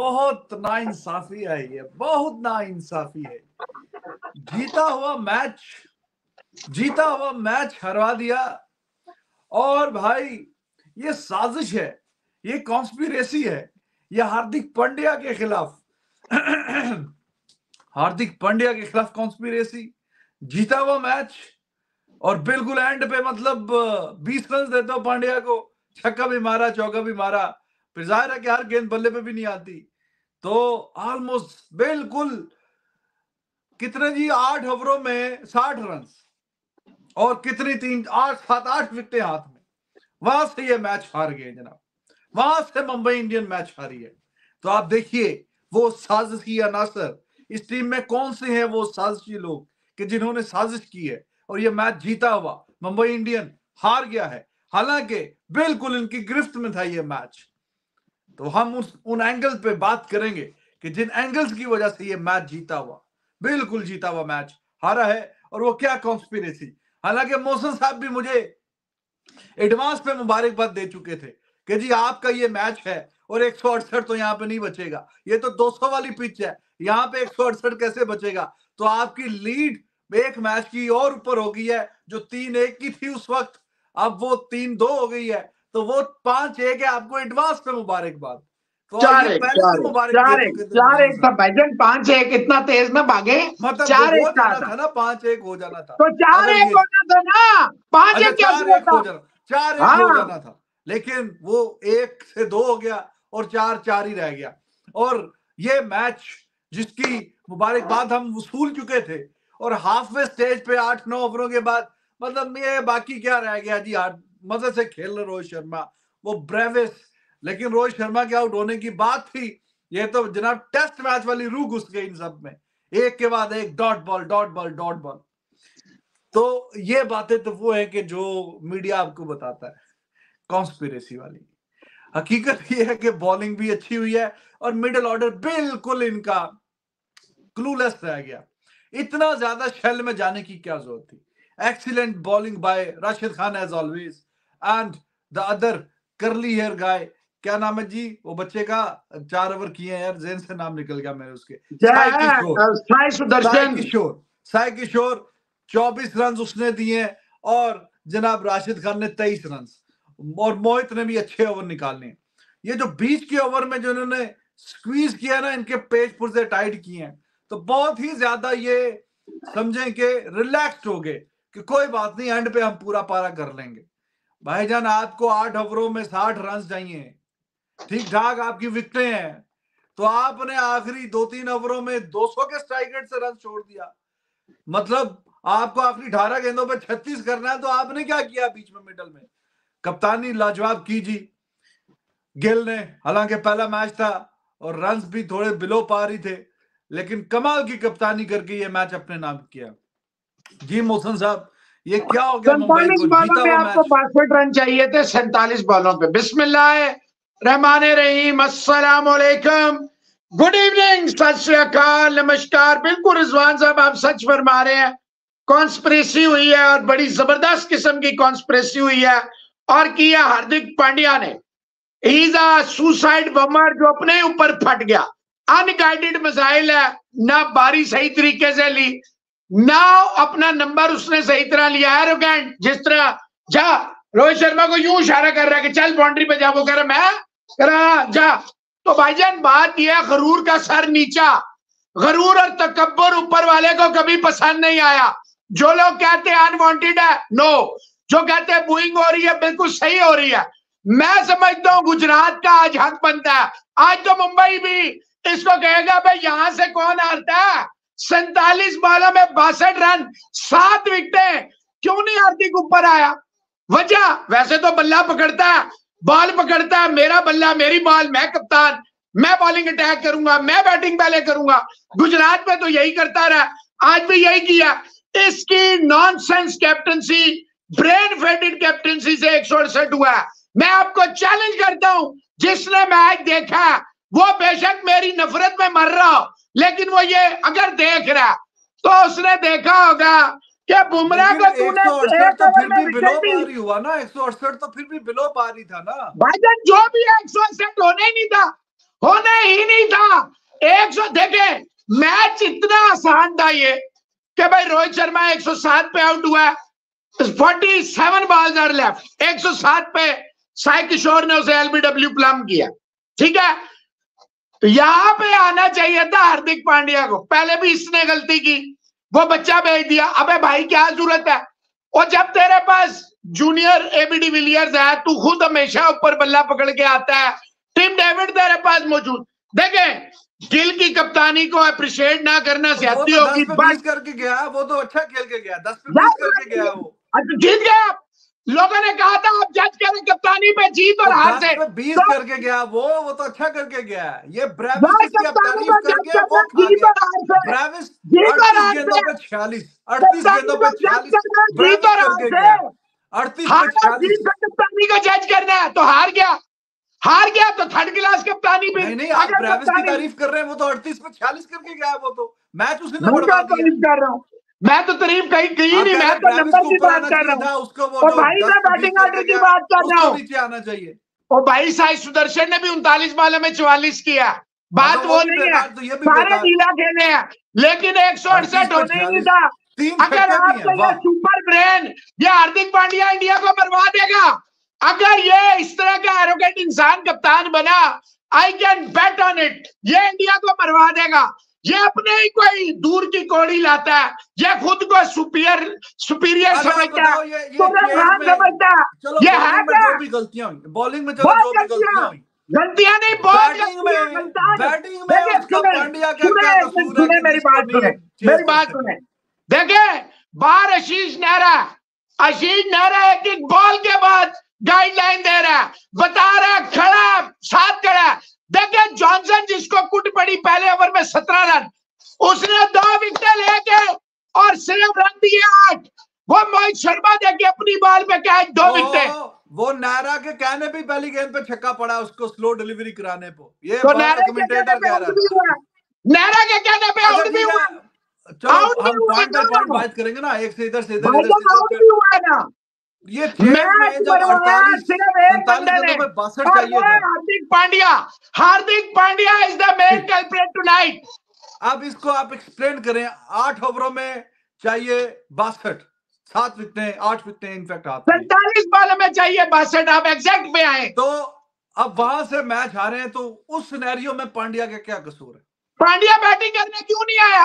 बहुत नाइंसाफी है ये, बहुत नाइंसाफी है। जीता हुआ मैच, जीता हुआ मैच हरवा दिया। और भाई, ये साजिश है, ये कॉन्स्पिरेसी है, ये हार्दिक पांड्या के खिलाफ। हार्दिक पांड्या के खिलाफ कॉन्स्पिरेसी जीता हुआ मैच, और बिल्कुल एंड पे मतलब बीस रन देते हो पांड्या को, छक्का भी मारा, चौका भी मारा। फिर ज़ाहिर है कि हर गेंद बल्ले पे भी नहीं आती। तो ऑलमोस्ट बिल्कुल कितने जी आठ ओवरों में साठ रन और कितनी तीन, आठ, सात, आठ विकेटें हाथ में। वहाँ से ये मैच हार गए जनाब। वहाँ से मुंबई इंडियन मैच हारी है। तो आप देखिए, वो साजिशी अनासर इस टीम में कौन से हैं वो साजिशी लोग कि जिन्होंने साजिश की है और ये मैच जीता हुआ। मुंबई इंडियन हार गया है। हालाँकि बिल्कुल इनकी गिरफ्त में था ये मैच तो हम उस उन एंगल पे बात करेंगे कि जिन एंगल्स की वजह से ये मैच जीता हुआ, बिल्कुल जीता हुआ मैच हारा है, और वो क्या कॉन्स्पिरेसी हालाँकि मौसम साहब भी मुझे एडवांस पे मुबारकबाद दे चुके थे कि जी आपका ये मैच है, और एक सौ अड़सठ तो यहाँ पे नहीं बचेगा। ये तो 200 वाली पिच है, यहाँ पे एक सौ अड़सठ कैसे बचेगा? तो आपकी लीड एक मैच की और ऊपर हो गई है, जो तीन एक की थी उस वक्त, अब वो तीन दो हो गई है तो वो पाँच एक है आपको एडवांस पे मुबारकबाद तो चार एक चार एक चार एक था भाईजान पाँच एक इतना तेज ना भागे। मतलब चार एक था। ना पाँच एक हो जाना था। तो चार एक था ना पाँच अच्छा, एक क्या हो जाना चार एक हो हाँ। जाना था। लेकिन वो एक से दो हो गया और चार चार ही रह गया। और ये मैच जिसकी मुबारकबाद हम वसूल चुके थे और हाफ़ वे स्टेज पे आठ नौ ओवरों के बाद मतलब ये बाकी क्या रह गया जी? मज़े से खेल रहे रोहित शर्मा। वो ब्रेविस। लेकिन रोहित शर्मा के आउट होने की बात थी, ये तो जनाब टेस्ट मैच वाली रूह घुस गई इन सब में। एक के बाद एक, dot ball dot ball dot ball. तो ये बातें तो वो है कि जो मीडिया आपको बताता है कॉन्स्पिरेसी वाली। हकीकत ये है कि बॉलिंग भी अच्छी हुई है और मिडिल ऑर्डर बिल्कुल इनका क्लूलेस रह गया। इतना ज़्यादा शेल में जाने की क्या ज़रूरत थी? Excellent bowling by Rashid Khan as always and the other curly hair guy क्या नाम है जी? वो बच्चे का चार ओवर किए हैं यार जेन से नाम निकल गया मेरे उसके। साई किशोर। साई किशोर। चौबीस रन उसने दिए और जनाब राशिद खान ने तेईस रन और मोहित ने भी अच्छे ओवर निकालने ये जो बीच के ओवर में जो इन्होंने स्क्वीज किया ना इनके पेज पुर से टाइट किए हैं। तो बहुत ही ज़्यादा ये समझें कि रिलैक्स्ड हो गए कि कोई बात नहीं एंड पे हम पूरा पारा कर लेंगे। भाईजान, आपको आठ ओवरों में साठ रन चाहिए। ठीक ठाक, आपकी विकटें हैं। तो आपने आखिरी दो तीन ओवरों में 200 के स्ट्राइक रेट से रन छोड़ दिया। मतलब आपको आखिरी अठारह गेंदों पे 36 करना है तो आपने क्या किया बीच में मिडल में? कप्तानी, लाजवाब की जी गिल ने, हालाँकि पहला मैच था और रन भी थोड़े बिलो पा रही थे, लेकिन कमाल की कप्तानी करके ये मैच अपने नाम किया। जी मोहसन साहब ये क्या हो गया सैतालीस बॉलों में आपको बासठ रन चाहिए थे सैतालीस बॉलों पे। बिस्मिल्लाह रहमान रहीम अस्सलाम वालेकुम गुड इवनिंग सत नमस्कार। बिल्कुल रिजवान साहब आप सच फरमा रहे हैं। कॉन्स्परेसी हुई है और बड़ी ज़बरदस्त किस्म की कॉन्स्परेसी हुई है और किया हार्दिक पांड्या ने। इज़ अ सुसाइड बमर जो अपने ऊपर फट गया। अनगाइडेड मिसाइल है ना बारी सही तरीके से ली ना अपना नंबर उसने सही तरह लिया है एरोगेंट जिस तरह, जा, रोहित शर्मा को यूँ इशारा कर रहा है कि चल बाउंड्री पे जा, वो कह रहा मैं कह रहा जा। तो भाईजान बात यह गरूर का सर नीचा। गरूर और तकबर ऊपर वाले को कभी पसंद नहीं आया। जो लोग कहते हैं अनवांटेड है नो जो कहते हैं बुइंग हो रही है, बिल्कुल सही हो रही है। मैं समझता हूँ गुजरात का आज हक बनता है। आज तो मुंबई भी। इसको कहेगा, भाई, यहाँ से कौन हारता है? सैतालीस बॉलों में बासठ रन, सात विकेटें क्यों नहीं हार्दिक ऊपर आया? वजह, वैसे तो बल्ला पकड़ता है, बॉल पकड़ता है, मेरा बल्ला, मेरी बॉल, मैं कप्तान, मैं बॉलिंग अटैक करूँगा, मैं बैटिंग पहले करूँगा। गुजरात में तो यही करता रहा, आज भी यही किया। इसकी nonsense captaincy brain faded captaincy से एक सौ अड़सठ हुआ मैं आपको चैलेंज करता हूँ, जिसने मैच देखा, वो बेशक मेरी नफरत में मर रहा हो। लेकिन वो ये अगर देख रहा तो उसने देखा होगा कि बुमराह को तूने 168 तो फिर भी बिलो पार ही हुआ ना 168 तो फिर भी बिलो पार ही था ना। भाईजान जो भी एक सौ अड़सठ होने ही नहीं था होने ही नहीं था। एक सौ देखे मैच इतना आसान था ये कि भाई रोहित शर्मा 107 पे आउट हुआ है 47 बॉल्स आर लेफ़्ट 107 पे साई किशोर ने उसे एलबीडब्ल्यू प्लम किया। ठीक है? यहाँ पे आना चाहिए था हार्दिक पांड्या को। पहले भी इसने गलती की। वो बच्चा भेज दिया। अबे भाई क्या ज़रूरत है? और जब तेरे पास जूनियर एबीडी विलियर्स है तू खुद हमेशा ऊपर बल्ला पकड़ के आता है। टीम डेविड तेरे पास मौजूद। देखे गिल की कप्तानी को अप्रिशिएट ना करना तो होगी 10 पे बस 20 करके गया। वो तो अच्छा खेल के गया। 10 पे करके गया वो। अच्छा, जीत गया। लोगों ने कहा था आप जज करें कप्तानी पे जीत और तो हार से। 20 तो करके गया वो वो तो अच्छा करके गया। ये ब्रेविस की कप्तानी गया वो जीत और हार से। ब्रेविस जीत और हार से। पे 46 38 गेंदों पे पे 46 जीत और हार करके से। गया 38 पे 46 का कप्तानी को जज करना है तो हार गया। हार गया तो थर्ड क्लास कप्तानी भी नहीं नहीं आप ब्रेविस की तारीफ़ कर रहे हैं वो तो 38 पे 46 करके गया है वो तो। मैच उसी ने मैं बढ़वा क्या। दिया तारीफ़ कर रहा हूँ। मैं तो तारीफ़ कहीं की आप नहीं मैं तो नंबर की बात कर रहा हूँ। और भाई 10 मैं बैटिंग ऑर्डर की बात कर रहा हूँ। आना चाहिए? और भाई साई सुदर्शन ने भी उनतालीस बॉलों में चौवालीस किया। हाँ, बात तो वो नहीं है। तो सारे नीला खेले हैं लेकिन एक सौ अड़सठ होने ही था अगर आपको हैं ये सुपर ब्रेन ये हार्दिक पांड्या इंडिया को बर्बाद देगा। अगर ये इस तरह का एरोगेंट इंसान कप्तान बना I can bet on it ये इंडिया को मरवा देगा। ये अपने ही कोई दूर की कौड़ी लाता है ये खुद को सुपीरियर सुपीरियर समझता समझता है। ये है क्या? गलतियाँ बॉलिंग में बहुत जो भी गलतियाँ। गलतियाँ नहीं बहुत बैटिंग गलतियाँ में गलतियाँ बैटिंग में देखिए उसका पांड्या का क्या कसूर है मेरी बात सुने मेरी बात सुने। देखे बाहर आशीष नेहरा आशीष नेहरा एक एक बॉल के बाद गाइडलाइन दे रहा है बता रहा खड़ा साथ खड़ा है देखे जॉनसन जिसको कुट पड़ी पहले ओवर में सत्रह रन उसने दो विकेट लेके और सिर्फ़ रन दिए आठ। वो मोहित शर्मा देखे अपनी बॉल पे क्या दो विकेट। वो नायरा के कहने पे पहली गेंद पे छक्का पड़ा उसको स्लो डिलीवरी कराने पे। ये तो नेहरा के कमेंटेटर कहने पे कह आउट रहा भी हुआ। नेहरा के कहने पे अच्छा आउट भी हुआ। चलो हम पॉइंट बात करेंगे ना एक से इधर से इधर इधर से ये match Hardik Pandya Hardik Pandya is the main culprit tonight अब इसको आप एक्सप्लेन करें आठ ओवरों में चाहिए बासठ। सात विकेटें आठ विकेटें इनफैक्ट में सैतालीस बॉल में चाहिए बासठ आप एग्जैक्ट पे आए। तो अब वहाँ से मैच हारे हैं तो उस सिनेरियो में पांड्या का क्या कसूर है? पांड्या बैटिंग करने क्यों नहीं आया?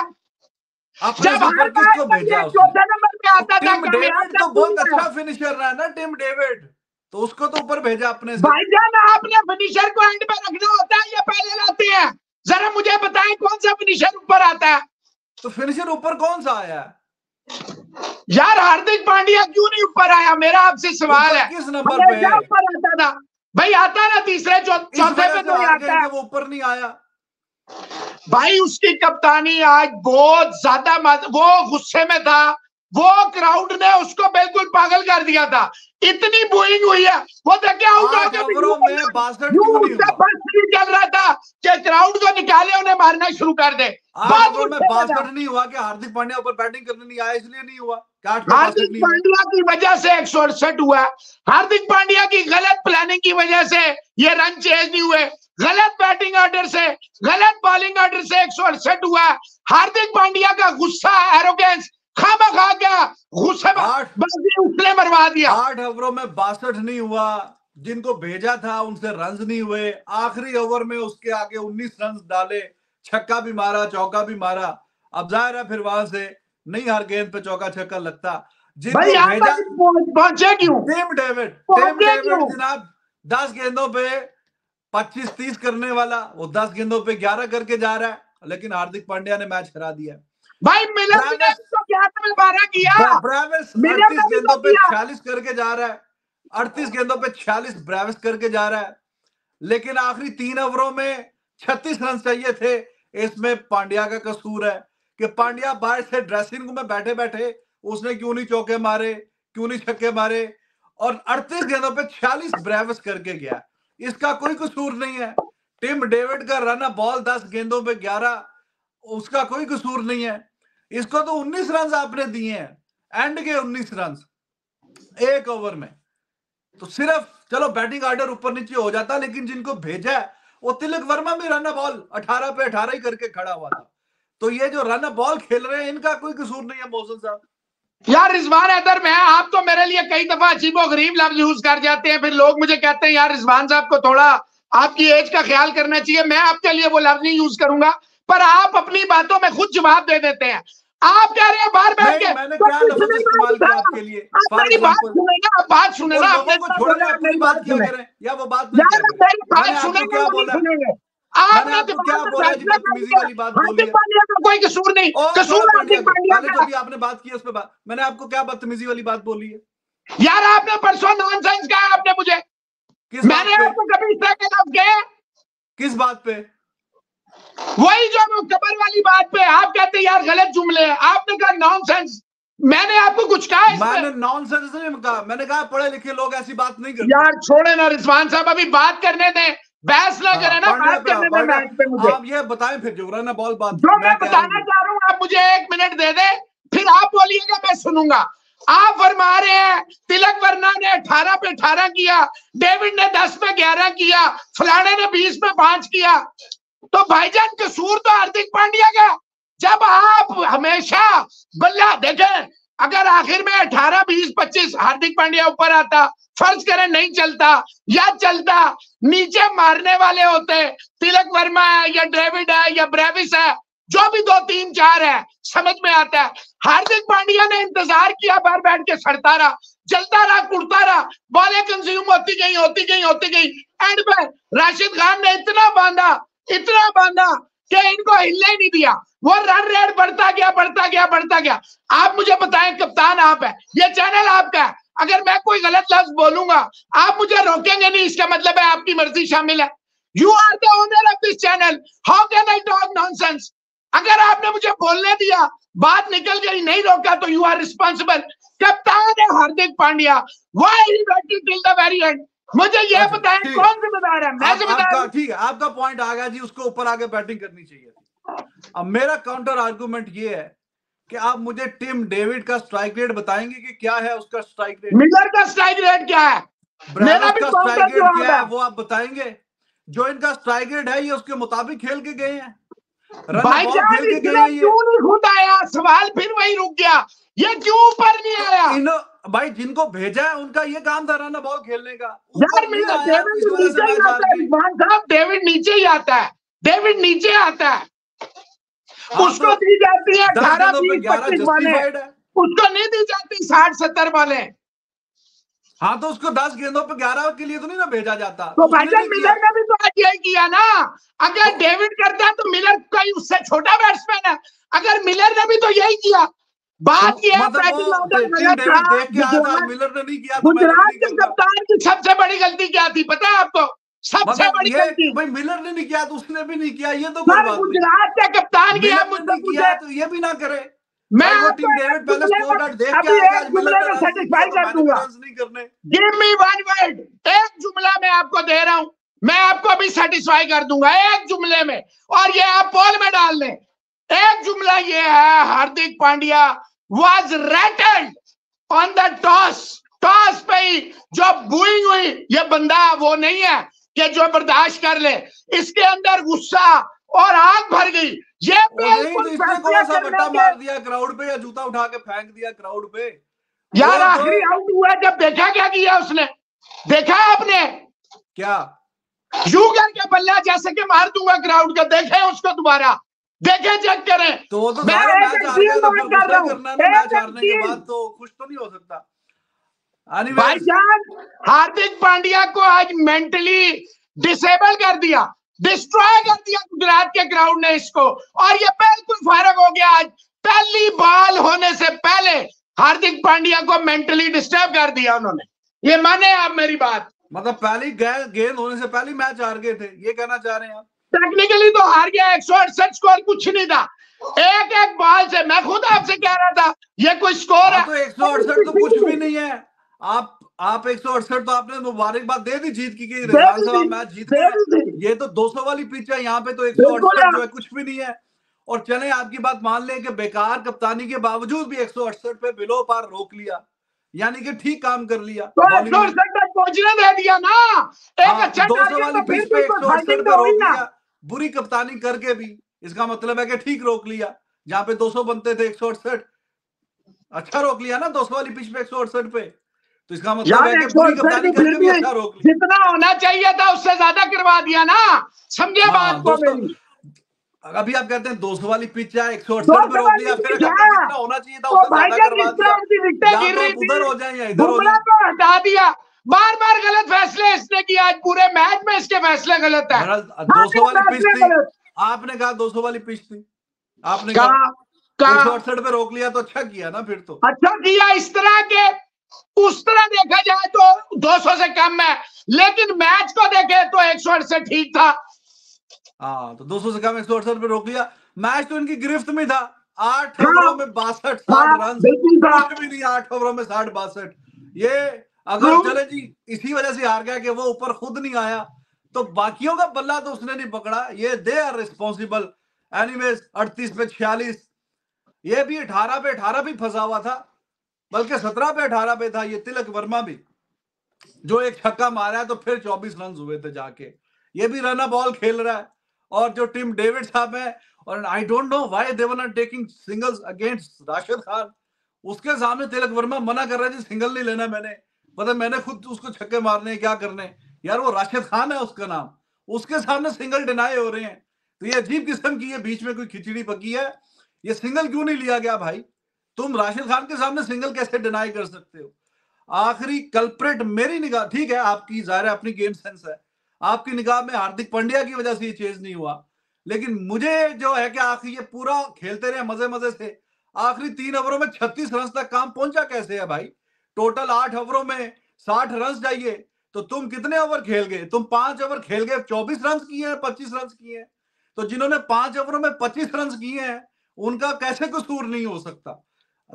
जब हर में ये चौथे नंबर पे आता था डेविड तो बहुत अच्छा फिनिशर रहा है ना टिम डेविड। तो उसको तो ऊपर भेजा अपने से भाईजान आपने फिनिशर को एंड पे रखना होता है ये पहले लाते हैं। जरा मुझे बताएँ कौन सा फिनिशर ऊपर आता है? तो फिनिशर ऊपर कौन सा आया? यार हार्दिक पांड्या क्यों नहीं ऊपर आया? मेरा आपसे सवाल है। किस नंबर पे? ऊपर आता था? भाई आता ना तीसरे चौथे पे तो आता है। वो ऊपर नहीं आया। भाई उसकी कप्तानी आज बहुत ज़्यादा वो गुस्से में था वो क्राउड ने उसको बिल्कुल पागल कर दिया था। इतनी बोइंग हुई है। वो देखे आउट हो नहीं चल रहा था कि क्राउड को निकाले उन्हें मारना शुरू कर दे। बासठ नहीं हुआ कि हार्दिक पांड्या ऊपर बैटिंग करने नहीं आया इसलिए नहीं हुआ। हार्दिक पांड्या की वजह से एक सौ अड़सठ हुआ हार्दिक पांड्या की गलत प्लानिंग की वजह से ये रन चेज नहीं हुए। गलत बैटिंग ऑर्डर से गलत बॉलिंग ऑर्डर से एक सौ अड़सठ हुआ हार्दिक पांड्या का गुस्सा एरोगेंस खामा खा गया। गुस्से उसने मरवा दिया। आठ ओवरों में बासठ नहीं हुआ। जिनको भेजा था उनसे रन नहीं हुए। आखिरी ओवर में उसके आगे उन्नीस रन डाले। छक्का भी मारा चौका भी मारा। अब ज़ाहिर है फिर वहाँ से नहीं हर गेंद पे चौका छक्का लगता। भाई पहुंच- क्यों? टिम डेविड टिम डेविड जनाब दस गेंदों पे पच्चीस तीस करने वाला वो दस गेंदों पे ग्यारह करके जा रहा है लेकिन हार्दिक पांड्या ने मैच हरा दिया। भाई मिलर ने ब्राविस- उसको ग्यारह में बारह किया? ब्राविस अड़तीस गेंदों तो पे छियालीस करके जा रहा है। अड़तीस गेंदों पे छियालीस ब्राविस करके जा रहा है। लेकिन आखिरी तीन ओवरों में छत्तीस रन चाहिए थे। इसमें पांड्या का कसूर है। कि पांड्या बाहर से ड्रेसिंग रूम में बैठे बैठे उसने क्यों नहीं चौके मारे, क्यों नहीं छक्के मारे? और अड़तीस गेंदों पे छियालीस ब्रेविस करके गया। इसका कोई कसूर नहीं है। टिम डेविड का रन बॉल दस गेंदों पे ग्यारह, उसका कोई कसूर नहीं है। इसको तो उन्नीस रन आपने दिए हैं एंड के 19 रन एक ओवर में। तो सिर्फ़, चलो बैटिंग ऑर्डर ऊपर नीचे हो जाता, लेकिन जिनको भेजा है, वो तिलक वर्मा भी रन बॉल 18 पे 18 ही करके खड़ा हुआ था। तो ये जो रन बॉल खेल रहे हैं इनका कोई कसूर नहीं है मौसम साहब। यार रिजवान हैदर मैं आप तो मेरे लिए कई दफ़ा अजीबो गरीब लफ्ज यूज़ कर जाते हैं फिर लोग मुझे कहते हैं यार रिजवान साहब को थोड़ा आपकी एज का ख्याल करना चाहिए मैं आपके लिए वो लफ्ज नहीं यूज़ करूँगा पर आप अपनी बातों में खुद जवाब दे देते हैं। आप कह रहे हैं बाहर बैठ के मैंने क्या लफ्ज इस्तेमाल किया आपके लिए। मेरी बात एग्जांपल सुने आप बात सुने उन ना लोगों आपने को इतना छोड़ने बोला, अपनी बात बात करें? या वो बात यार मेरी बात मैंने सुनेंगे। बोला आपने क्या बोला बदतमीजी वाली बात बोली हार्दिक पांड्या का कोई कसूर नहीं। कसूर हार्दिक पांड्या का जो भी आपने बात की उस बात मैंने आपको क्या बदतमीजी वाली बात बोली है? यार आपने परसों नॉनसेंस कहा आपने मुझे। मैंने आपको कभी इस तरह के लफ्ज कहे? किस बात पे? वही जो वो कबर वाली बात पे आप कहते हैं यार गलत जुमले हैं। आपने कहा नॉनसेंस मैंने आपको कुछ कहा मैंने नॉनसेंस नहीं कहा। मैंने कहा पढ़े लिखे लोग ऐसी बात नहीं करते। यार छोड़े ना रिजवान साहब अभी बात करने दें। बहस ना हाँ, करें ना बात करने पांड्या मैच पे मुझे। आप ये बताएँ फिर बॉल बात जो मैं बताना चाह रहा हूँ आप मुझे एक मिनट दे दे फिर आप बोलिएगा मैं सुनूँगा। आप फरमा रहे हैं तिलक वर्मा ने 18 पे 18 किया डेविड ने 10 पे 11 किया फलाने ने 20 पे 5 किया। तो भाईजान कसूर तो हार्दिक पांड्या का जब आप हमेशा बल्ला देखें अगर आखिर में 18 20 25 हार्दिक पांड्या ऊपर आता, फ़र्ज़ करें नहीं चलता, या चलता, नीचे मारने वाले होते, तिलक वर्मा है, या डेविड है, या ब्रेविस है, जो भी दो, तीन, चार है, समझ में आता है। हार्दिक पांड्या ने इंतज़ार किया बाहर बैठ के सड़ता रहा जलता रहा कुड़ता रहा, बॉलें कंज्यूम होती गई होती गई होती गई एंड पे राशिद खान ने इतना बांधा इतना बांधा कि इनको हिलने नहीं दिया? वो रन रेट बढ़ता गया बढ़ता गया बढ़ता गया। आप मुझे बताएँ, कप्तान आप है। ये चैनल आपका है। अगर मैं कोई गलत लफ्ज बोलूँगा, आप मुझे रोकेंगे नहीं, इसका मतलब है आपकी मर्ज़ी शामिल है। You are the owner of this channel how can I talk nonsense अगर आपने मुझे बोलने दिया, बात निकल गई, नहीं रोका तो यू आर रिस्पॉन्सिबल कप्तान है Hardik Pandya. Why till the very end मुझे ये अच्छा, बताएँ। कौन जिम्मेदार है? मैं जिम्मेदार आपका हूँ। ठीक है आपका पॉइंट आ गया जी उसको ऊपर आगे बैटिंग करनी चाहिए थी। अब मेरा काउंटर आर्गुमेंट ये है कि आप मुझे टिम डेविड का स्ट्राइक रेट बताएँगे कि क्या है उसका स्ट्राइक रेट मिलर का स्ट्राइक रेट क्या है? मेरा भी का स्ट्राइक रेट क्या है वो आप बताएँगे। जो इनका स्ट्राइक रेट है ये उसके मुताबिक खेल के गए हैं। भाई जान इतना क्यों नहीं खुद सवाल फिर वही रुक गया। ये क्यों ऊपर नहीं आया? इन भाई जिनको भेजा है उनका ये काम था रन बॉल खेलने का। यार मेरा डेविड नीचे ही आता है गए। साहब डेविड नीचे ही आता है। डेविड नीचे आता है। उसको तो दी जाती है अठारह बीस पच्चीस वाले। उसको नहीं दी जाती साठ सत्तर वाले। हाँ तो उसको दस गेंदों पे ग्यारह के लिए तो नहीं ना भेजा जाता। तो भाईजान। मिलर ने भी तो आज यही किया ना। अगर डेविड करता है तो मिलर कोई उससे छोटा बैट्समैन है। अगर मिलर ने भी तो यही किया। बात तो ये है मतलब गुजरात मिलर ने नहीं किया तो के कप्तान की सबसे बड़ी गलती क्या थी पता है आपको? सबसे मतलब बड़ी गलती। भाई मिलर ने नहीं किया तो उसने भी नहीं किया ये तो कोई सर बात नहीं। गुजरात के कप्तान की आप किया तो ये भी ना करे। मैं आपको एक जुमले में- तो एक जुमला मैं आपको दे रहा हूँ मैं आपको अभी सेटिस्फाई कर दूँगा एक जुमले में। और ये आप पोल में डाल लें एक जुमला ये है Hardik Pandya. Was rated on the toss toss पे ही जो बुई हुई ये बंदा वो नहीं है कि जो बर्दाश्त कर ले। इसके अंदर गुस्सा और आग भर गई। ये नहीं तो क्राउड पे या जूता उठा के फेंक दिया क्राउड पे? यार तो- आखिरी आउट हुआ जब देखा क्या किया उसने? देखा आपने? क्या? यू करके बल्ला जैसे कि मार दूँगा क्राउड का देखें उसको दोबारा। देखें चेक करें। तो तो मैं तो कर रहा हूँ। करना मैच हारने के बाद तो खुश तो नहीं हो सकता। भाईजान हार्दिक पांड्या को आज मेंटली डिसेबल कर दिया। डिस्ट्रॉय कर दिया गुजरात के ग्राउंड ने इसको। और ये बिल्कुल फारग हो गया आज। पहली बॉल होने से पहले हार्दिक पांड्या को मेंटली डिस्टर्ब कर दिया उन्होंने। ये माने आप मेरी बात। मतलब पहली गेंद होने से पहले मैच हार गए थे। ये कहना चाह रहे हैं आप। टेक्निकली तो हार गया एक सौ अड़सठ स्कोर कुछ नहीं था। एक एक बॉल से मैं खुद आपसे कह रहा था ये कोई स्कोर हाँ, तो एक सौ अड़सठ तो कुछ भी नहीं है। आप आप एक सौ अड़सठ तो आपने मुबारकबाद दे दी जीत की कि मैच जीत गए ये तो 200 वाली पिच है यहाँ पे तो एक सौ अड़सठ जो है कुछ भी नहीं है। और चले आपकी बात मान लें कि बेकार कप्तानी के बावजूद भी एक सौ अड़सठ पे बिलो पार रोक लिया। यानी कि ठीक काम कर लिया। तो पहुँचने दे दिया ना। एक हाँ, अच्छा दो सौ वाली तो पिच पे एक सौ अड़सठ पे रोक लिया। बुरी कप्तानी करके भी इसका मतलब है कि ठीक रोक लिया। जहाँ पे 200 बनते थे एक सौ अड़सठ। अच्छा रोक लिया ना 200 वाली पिच पे एक सौ अड़सठ पे। तो इसका मतलब है कि पूरी कप्तानी करके भी अच्छा रोक लिया। जितना होना चाहिए था उससे ज़्यादा करवा दिया ना। समझे हाँ, बात को मेरी? अभी आप कहते हैं 200 वाली पिच है एक सौ अड़सठ पे रोक लिया फिर जितना होना चाहिए था उससे ज़्यादा करवा दिया। तो उधर हो जाए या इधर हो जाए। हटा दिया। बार बार गलत फैसले इसने किया आज पूरे मैच में इसके फैसले गलत है। दो सौ वाली पिच थी। आपने कहा दो सौ वाली पिच थी। आपने कहा अड़सठ पे रोक लिया तो अच्छा किया ना फिर तो। अच्छा किया इस तरह के उस तरह देखा जाए तो 200 से कम है। लेकिन मैच को देखे तो एक सौ अड़सठ ठीक था। हाँ तो 200 से कम एक सौ अड़सठ पे रोक लिया। मैच तो इनकी गिरफ्त में था। आठ हाँ। ओवरों में बासठ साठ हाँ, रन। भी नहीं आठ ओवरों में साठ बासठ। ये अगर। चले जी इसी वजह से हार गया कि वो ऊपर खुद नहीं आया। तो बाकियों का बल्ला तो उसने नहीं पकड़ा। ये दे आर रिस्पॉन्सिबल एनीवेज अड़तीस पे छियालीस। ये भी अठारह पे अठारह भी फंसा हुआ था बल्कि सत्रह पे अठारह पे था ये तिलक वर्मा भी। जो एक छक्का मारा है तो फिर चौबीस रन हुए थे जाके। ये भी रन बॉल खेल रहा है। और जो टीम डेविड साहब है और I don't know why they were not taking singles against Rashid Khan उसके सामने तिलक वर्मा मना कर रहा है जी सिंगल नहीं लेना मैंने। पता मैंने खुद उसको छक्के मारने, क्या करने? यार वो राशिद खान है उसका नाम। उसके सामने सिंगल डिनाई हो रहे हैं। तो ये अजीब किस्म की है बीच में कोई खिचड़ी पकी है। ये सिंगल क्यों नहीं लिया गया भाई? तुम राशिद खान के सामने सिंगल कैसे डिनाई कर सकते हो? आखिरी कल्प्रेट मेरी निगाह, ठीक है, आपकी, ज़ाहिर अपनी गेम सेंस है। आपकी निगाह में हार्दिक पांड्या की वजह से ये चेंज नहीं हुआ। लेकिन मुझे जो है कि आखिर ये पूरा खेलते रहे मज़े मज़े से। आखिरी तीन ओवरों में छत्तीस रन तक काम पहुँचा कैसे है भाई? टोटल आठ ओवरों में साठ रन चाहिए तो तुम कितने ओवर खेल गए? तुम पाँच ओवर खेल गए चौबीस रन किए हैं पच्चीस रन किए हैं। तो जिन्होंने पाँच ओवरों में पच्चीस रन किए हैं उनका कैसे कसूर नहीं हो सकता?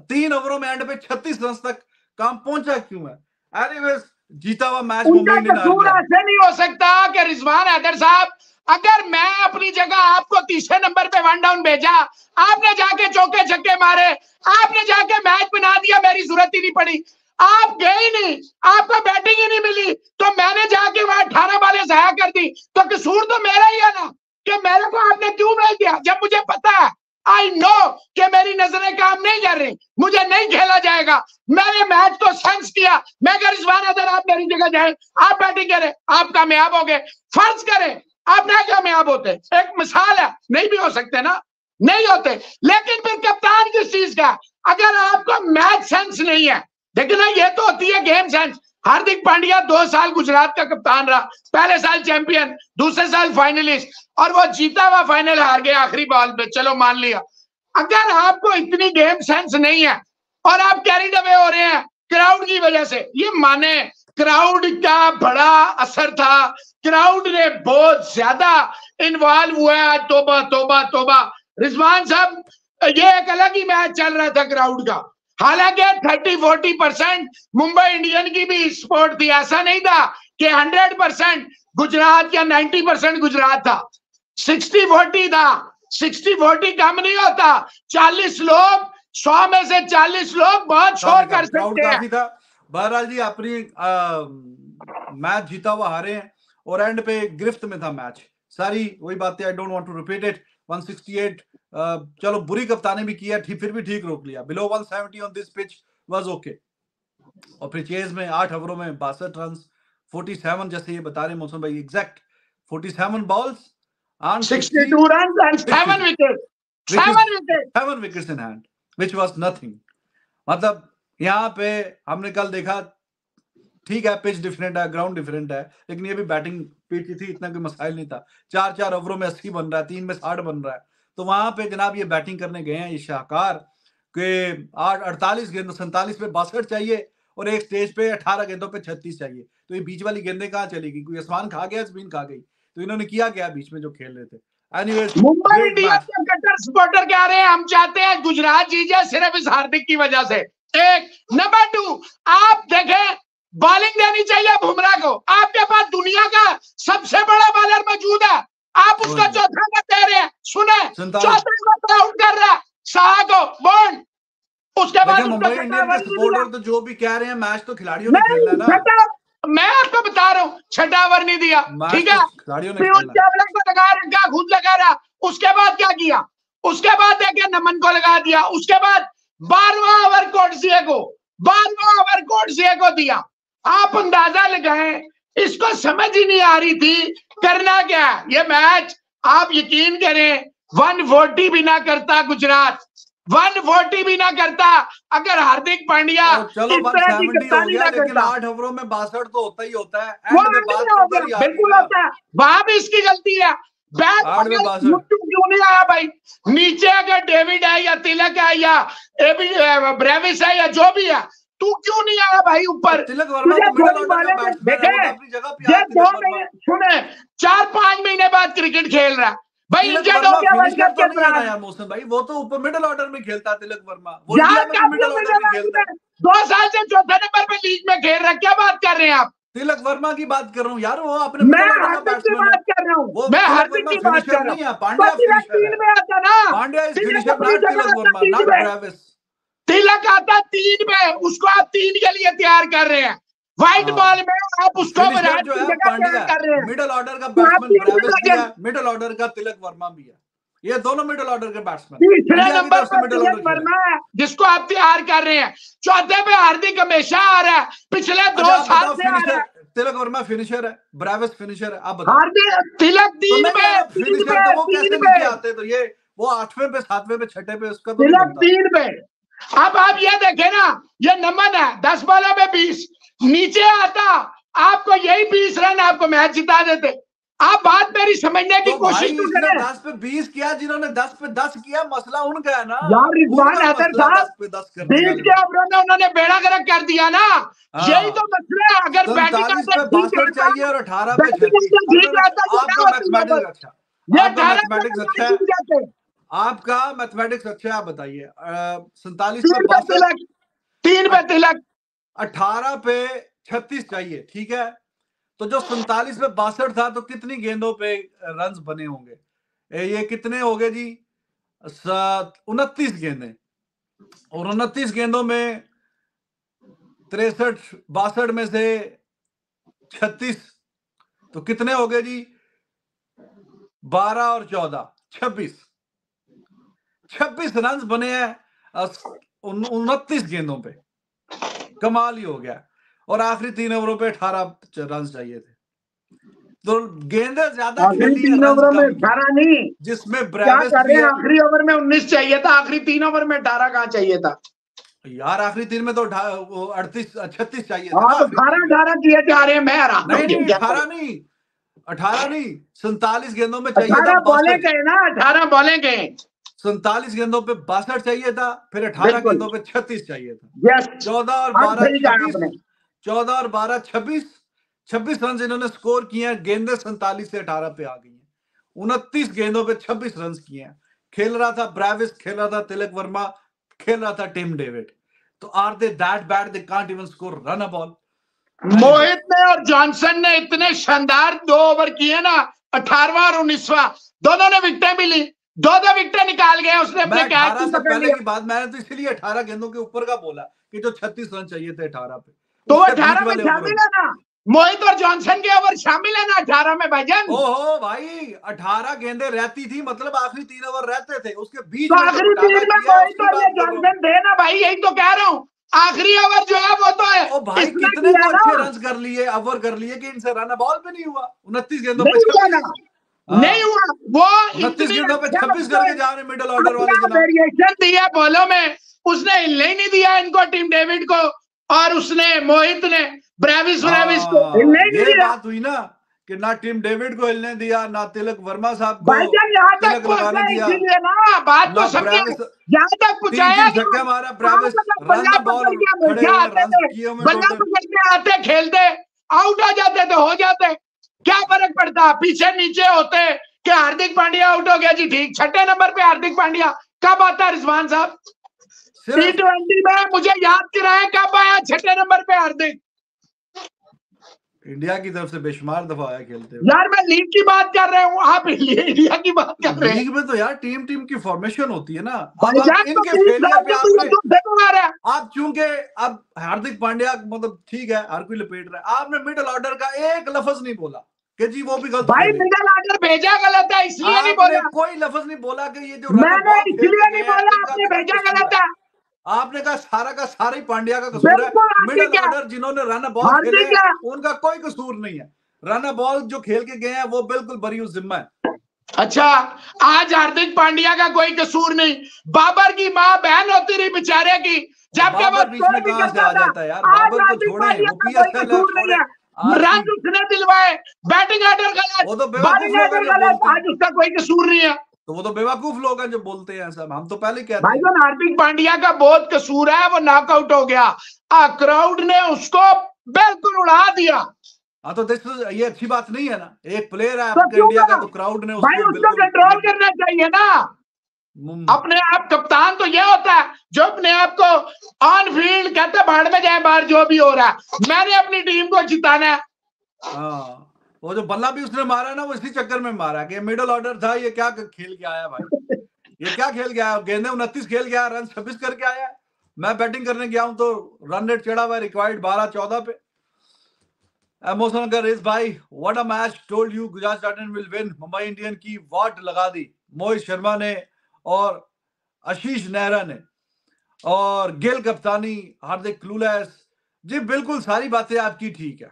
तीन ओवरों में एंड पे छत्तीस रन तक काम पहुँचा क्यों है? एनीवेज जीता हुआ मैच मुंबई ऐसे नहीं हो सकता कि रिजवान हैदर साहब अगर मैं अपनी जगह आपको तीसरे नंबर पे वन डाउन भेजा आपने जाके चौके छक्के मारे आपने जाके मैच बना दिया मेरी ज़रूरत ही नहीं पड़ी। आप गए ही नहीं, आपको बैटिंग ही नहीं मिली। तो मैंने जाके वहाँ अठारह वाले जया कर दी। तो कसूर तो मेरा ही है ना, कि मेरे को आपने क्यों भेज दिया? जब मुझे पता है आई नो कि मेरी नज़रें काम नहीं कर रही, मुझे नहीं खेला जाएगा। मैंने मैच को सेंस किया। मैं अगर इस बार अगर आप मेरी जगह जाए, आप बैटिंग करें, आप कामयाब हो गए। फ़र्ज़ करें, आप ना कामयाब होते। एक मिसाल है, नहीं भी हो सकते ना, नहीं होते। लेकिन फिर कप्तान किस चीज़ का? अगर आपको मैच सेंस नहीं है देखिए ना, ये तो होती है गेम सेंस हार्दिक पांड्या दो साल गुजरात का कप्तान रहा. पहले साल चैंपियन दूसरे साल फाइनलिस्ट और वो जीता हुआ फाइनल हार गया आखिरी बॉल पे. चलो मान लिया. अगर आपको इतनी गेम सेंस नहीं है, और आप कैरी अवे हो रहे हैं क्राउड की वजह से, ये माने क्राउड का बड़ा असर था. क्राउड ने बहुत ज़्यादा इन्वॉल्व हुआ है. तोबा तोबा तोबा. रिजवान साहब, ये एक अलग ही मैच चल रहा था क्राउड का. हालाँकि thirty forty percent Mumbai Indian की भी स्पोर्ट थी। ऐसा नहीं था कि हंड्रेड परसेंट गुजरात या नाइन्टी परसेंट गुजरात था। सिक्सटी फोर्टी था। सिक्सटी फोर्टी कम नहीं होता। चालीस लोग सौ में से चालीस लोग बहुत शोर कर सकते हैं। बहरहाल जी अपनी मैच जीता हुआ हारे हैं और एंड पे गिरफ्त में था मैच। सारी वही बातें I don't want to repeat it 168 चलो बुरी कप्तानी भी किया ठीक फिर भी ठीक रोक लिया। Below 170 on this pitch was okay और फिर चेज में आठ ओवरों में बासठ रन 47 जैसे ये बता रहे मौसम भाई exact 47 balls and 62 runs and 7 wickets. 7 wickets. 7 wickets in hand which was nothing. मतलब यहाँ पे हमने कल देखा ठीक है पिच डिफरेंट है ग्राउंड डिफरेंट है लेकिन ये भी बैटिंग पिच थी इतना कोई मसाइल नहीं था। चार चार ओवरों में अस्सी बन रहा है तीन में साठ बन रहा है। तो वहाँ पे जनाब ये बैटिंग करने गए हैं ये शाहकार के आठ अड़तालीस गेंदों सैंतालीस पे बासठ चाहिए और एक स्टेज पे अठारह गेंदों पे छत्तीस चाहिए। तो ये बीच वाली गेंदें कहाँ चलेगी कोई आसमान खा गया ज़मीन खा गई? तो इन्होंने किया क्या बीच में जो खेल रहे थे? मुंबई इंडियंस के कट्टर सपोर्टर कह रहे हैं? हम चाहते हैं गुजरात जीते सिर्फ़ इस हार्दिक की वजह से। एक नंबर टू आप देखें बॉलिंग देनी चाहिए बुमराह को। आपके पास दुनिया का सबसे बड़ा बॉलर मौजूद है। आप उसका चौथा मत दे रहे हैं। सुने। चौथा मत कर रहा है। शाह को बोल। उसके बाद मुंबई इंडियन के। सपोर्टर तो जो भी कह रहे हैं मैच तो खिलाड़ियों ने खेलना है ना। मैं आपको बता रहा हूँ छठा ओवर नहीं दिया। ठीक तो है। चावला को लगा रखा खुद लगा रहा उसके बाद क्या किया? उसके बाद देखिए नमन को लगा दिया। उसके बाद बारहवा ओवर कोटसिए को बारहवा ओवर कोटसिए को दिया। आप अंदाज़ा लगाएँ इसको समझ ही नहीं आ रही थी करना क्या? ये मैच आप यकीन करें 140 भी ना करता गुजरात। 140 भी ना करता अगर हार्दिक पांड्या चलो इस तरह की कप्तानी ना करता। आठ ओवरों में बासठ तो होता ही होता है। वो बिल्कुल होता है। वहाँ भी इसकी गलती है। बैट क्यों नहीं आया भाई? नीचे अगर डेविड है या तिलक है या ब्रेविस है या जो भी है तू क्यों नहीं आया भाई ऊपर? तिलक वर्मा तुझे तो तो सुने चार पाँच महीने बाद क्रिकेट खेल रहा। है भाई इंजर्ड हो गया वर्ल्ड कप तो के है मौसम भाई वो तो ऊपर मिडिल ऑर्डर में खेलता तिलक वर्मा। वो क्या मिडिल ऑर्डर में खेलता दो साल से चौथे नंबर पे लीग में खेल रहा क्या बात कर रहे हैं आप? तिलक वर्मा की बात कर रहा हूँ यार वो अपने मैं हार्दिक की बात कर रहा हूँ। मैं हार्दिक की बात कर रहा हूँ। पांड्या फिनिशर में आता ना। Pandya is finisher not Tilak Varma not में। ब्रेविस तिलक आता तीन में उसको आप तीन के लिए तैयार कर रहे हैं। व्हाइट हाँ। बॉल में आप उसको है कर रहे हैं। मिडिल ऑर्डर का बैट्समैन है मिडिल ऑर्डर का तिलक वर्मा भी है। ये दोनों मिडिल ऑर्डर के बैट्समैन तीसरे नंबर पर तिलक ऑर्डर वर्मा है। जिसको आप तैयार कर रहे हैं। चौथे पे हार्दिक हमेशा आ रहा है। पिछले दो अच्छा साल से आ रहा है। तिलक वर्मा फिनिशर है ब्रेविस फिनिशर है आप बताओ। हार्दिक तिलक तो तीन मैं फिनिशर तो वो कैसे आते तो ये वो आठवें पे सातवें पे छठे पे उसका तो तिलक तीन पे अब आप ये देखे ना ये नमन है दस बॉलों में बीस। नीचे आता आपको यही बीस रन आपको मैच जिता देते। आप बात मेरी समझने की तो कोशिश तो करें। दस पे बीस किया जिन्होंने दस पे दस किया मसला उनका है ना। यार रिजवान हैदर साहब, दस पे दस करने बीस के ओवरों में उन्होंने बेड़ा गर्क कर दिया ना। हाँ। यही तो मसला है अगर बैटिंग सैतालीस ठीक चाहिए और अठारह पे बैटिंग ठीक आता तो? अच्छा। ये अठारह आपका मैथमेटिक्स अच्छा आप बताइए। सैतालीस तीन पे तिलक तीन पे तिलक। अठारह पे छत्तीस चाहिए ठीक है? तो जो सैतालीस पे बासठ था तो कितनी गेंदों पे रन्स बने होंगे? ये कितने हो गए जी? उनतीस गेंदे। और उनतीस गेंदों में तिरसठ बासठ में से छत्तीस तो कितने हो गए जी? बारह और चौदह छब्बीस। छब्बीस रन बने हैं उनतीस गेंदों पे। कमाल ही हो गया। और आखिरी तीन ओवरों पे अठारह रन चाहिए थे। तो गेंदे ज़्यादा तीन ओवरों में अठारह नहीं। जिसमें आखिरी ओवर में उन्नीस चाहिए था आखिरी तीन ओवर में अठारह कहाँ चाहिए था? यार आखिरी तीन में तो अड़तीस छत्तीस चाहिए था हाँ तो अठारह अठारह किए जा रहे हैं मैं अठारह नहीं अठारह नहीं सैतालीस गेंदों में चाहिए था अठारह बॉले गए ना अठारह बॉले गए सैतालीस गेंदों पे बासठ चाहिए था फिर अठारह गेंदों पे छत्तीस चाहिए था। चौदह और बारह चौदह और बारह छब्बीस छब्बीस रन इन्होंने स्कोर किए हैं गेंदे सैतालीस से अठारह पे आ गई हैं। उनतीस गेंदों पे छब्बीस रन किए हैं। खेल रहा था ब्रेविस खेल रहा था तिलक वर्मा खेल रहा था टिम डेविड तो are they that bad they can't even score run a ball Mohit ने और जॉनसन ने इतने शानदार दो ओवर किए ना अठारवा और उन्नीसवा दोनों ने विकेटें भी ली दो दो विकेटें निकाल गए उसने अपने कैच से पहले की बात मैंने तो इसीलिए अठारह गेंदों के ऊपर का बोला कि जो छत्तीस रन चाहिए थे अठारह पे तो अठारह में शामिल है ना? मोहित और जॉनसन के ओवर शामिल है ना अठारह में भाईजान? ओहो भाई अठारह गेंदे रहती थी मतलब आखिरी तीन ओवर रहते थे उसके बीच तो आखिरी तीन में मोहित और हूँ। जॉनसन थे ना भाई यही तो कह रहा हूँ आखिरी ओवर जो है वो तो है। ओ भाई कितने तो अच्छे रन कर लिए ओवर कर लिए कि इनसे रन बॉल पे नहीं हुआ उनतीस गेंदों पे नहीं हुआ। वो इतनी पे छब्बीस करके। जा रहे मिडिल ऑर्डर वाले वेरिएशन दिया बॉलों में। उसने हिलने ही नहीं दिया इनको टीम डेविड को। और उसने मोहित ने ब्रेविस ब्रेविस को हाँ, हिलने नहीं दिया। बात हुई ना कि ना टीम डेविड को हिलने दिया ना तिलक वर्मा साहब को भाईजान यहाँ तक पहुँचा दिया। इसीलिए ना बात तो समझे यहाँ तक पहुँचाया तीन मारा ब्रेविस रन बॉल खड़े हुए रन थे किए बल्ला पकड़ के आते खेलते आउट हो जाते तो हो जाते। क्या फ़र्क पड़ता? पीछे नीचे होते कि हार्दिक पांड्या आउट हो गया? जी ठीक। छठे नंबर पे हार्दिक पांड्या। कब आता है रिजवान साहब? टी ट्वेंटी में मुझे याद कराए कब आया छठे नंबर पे हार्दिक? इंडिया की तरफ़ से बेशुमार दफ़ा आया खेलते हुए। यार मैं लीग की बात कर रहा हूँ। आप इंडिया की बात कर रहे हैं। लीग में तो यार टीम टीम की फॉर्मेशन होती है ना। अब आप तो इनके फेलियर पे आपने तुमसे बुला रहा है आप चूँकि अब हार्दिक पांड्या मतलब ठीक है हर कोई लपेट रहा है। आपने मिडिल ऑर्डर का एक लफज नहीं बोला। कि जी वो भी गलत भाई मिडल ऑर्डर भेजा गलत है इसलिए नहीं बोला। कोई लफ्ज नहीं बोला कि ये जो मैंने इसलिए नहीं बोला आपने भेजा गलत है। आपने कहा सारा का सारा ही पांड्या का कसूर है। मिडिल ऑर्डर जिन्होंने रन बॉल खेले उनका कोई कसूर नहीं है। रन बॉल जो खेल के गए हैं वो बिल्कुल बरी जिम्मा है। अच्छा आज हार्दिक पांड्या का कोई कसूर नहीं। बाबर की माँ बहन होती रही बेचारे की। जबकि वो बाबर बीच में कहाँ से आ जाता है यार? बाबर को छोड़े है रन उसने दिलवाए। बैटिंग ऑर्डर गलत। वो तो ऑर्डर गलत। आज उसका कोई कसूर नहीं है। तो वो तो बेवकूफ़ लोग हैं जो बोलते हैं सब हम तो पहले कहते भाई हैं। जान हार्दिक पांड्या का बहुत कसूर है वो नॉकआउट हो गया। आ क्राउड ने उसको बिल्कुल उड़ा दिया। हाँ तो दिस ये अच्छी बात नहीं है ना। एक प्लेयर है तो आपके इंडिया का ना? तो क्राउड ने भाई उसको कंट्रोल करना चाहिए ना। अपने आप कप्तान तो ये होता है जो अपने आप को ऑन फ़ील्ड कहते हैं, भाड़ में जाए बाहर जो भी हो रहा है। मैंने अपनी टीम को जिताना है। हाँ वो जो बल्ला भी उसने मारा ना वो इसी चक्कर में मारा कि मिडिल ऑर्डर था ये क्या खेल के आया भाई? ये क्या खेल आया? गेंदे उनतीस खेल गया रन छब्बीस करके आया मैं बैटिंग करने गया हूँ तो रन रेट चढ़ा हुआ रिक्वायर्ड बारह चौदह पे। इमोशनल का रेस भाई what a match told you Gujarat Titan will win Mumbai Indian की वाट लगा दी। मोहित शर्मा ने और आशीष नेहरा ने और गिल कप्तानी हार्दिक क्लूलेस जी बिल्कुल सारी बातें आपकी ठीक है।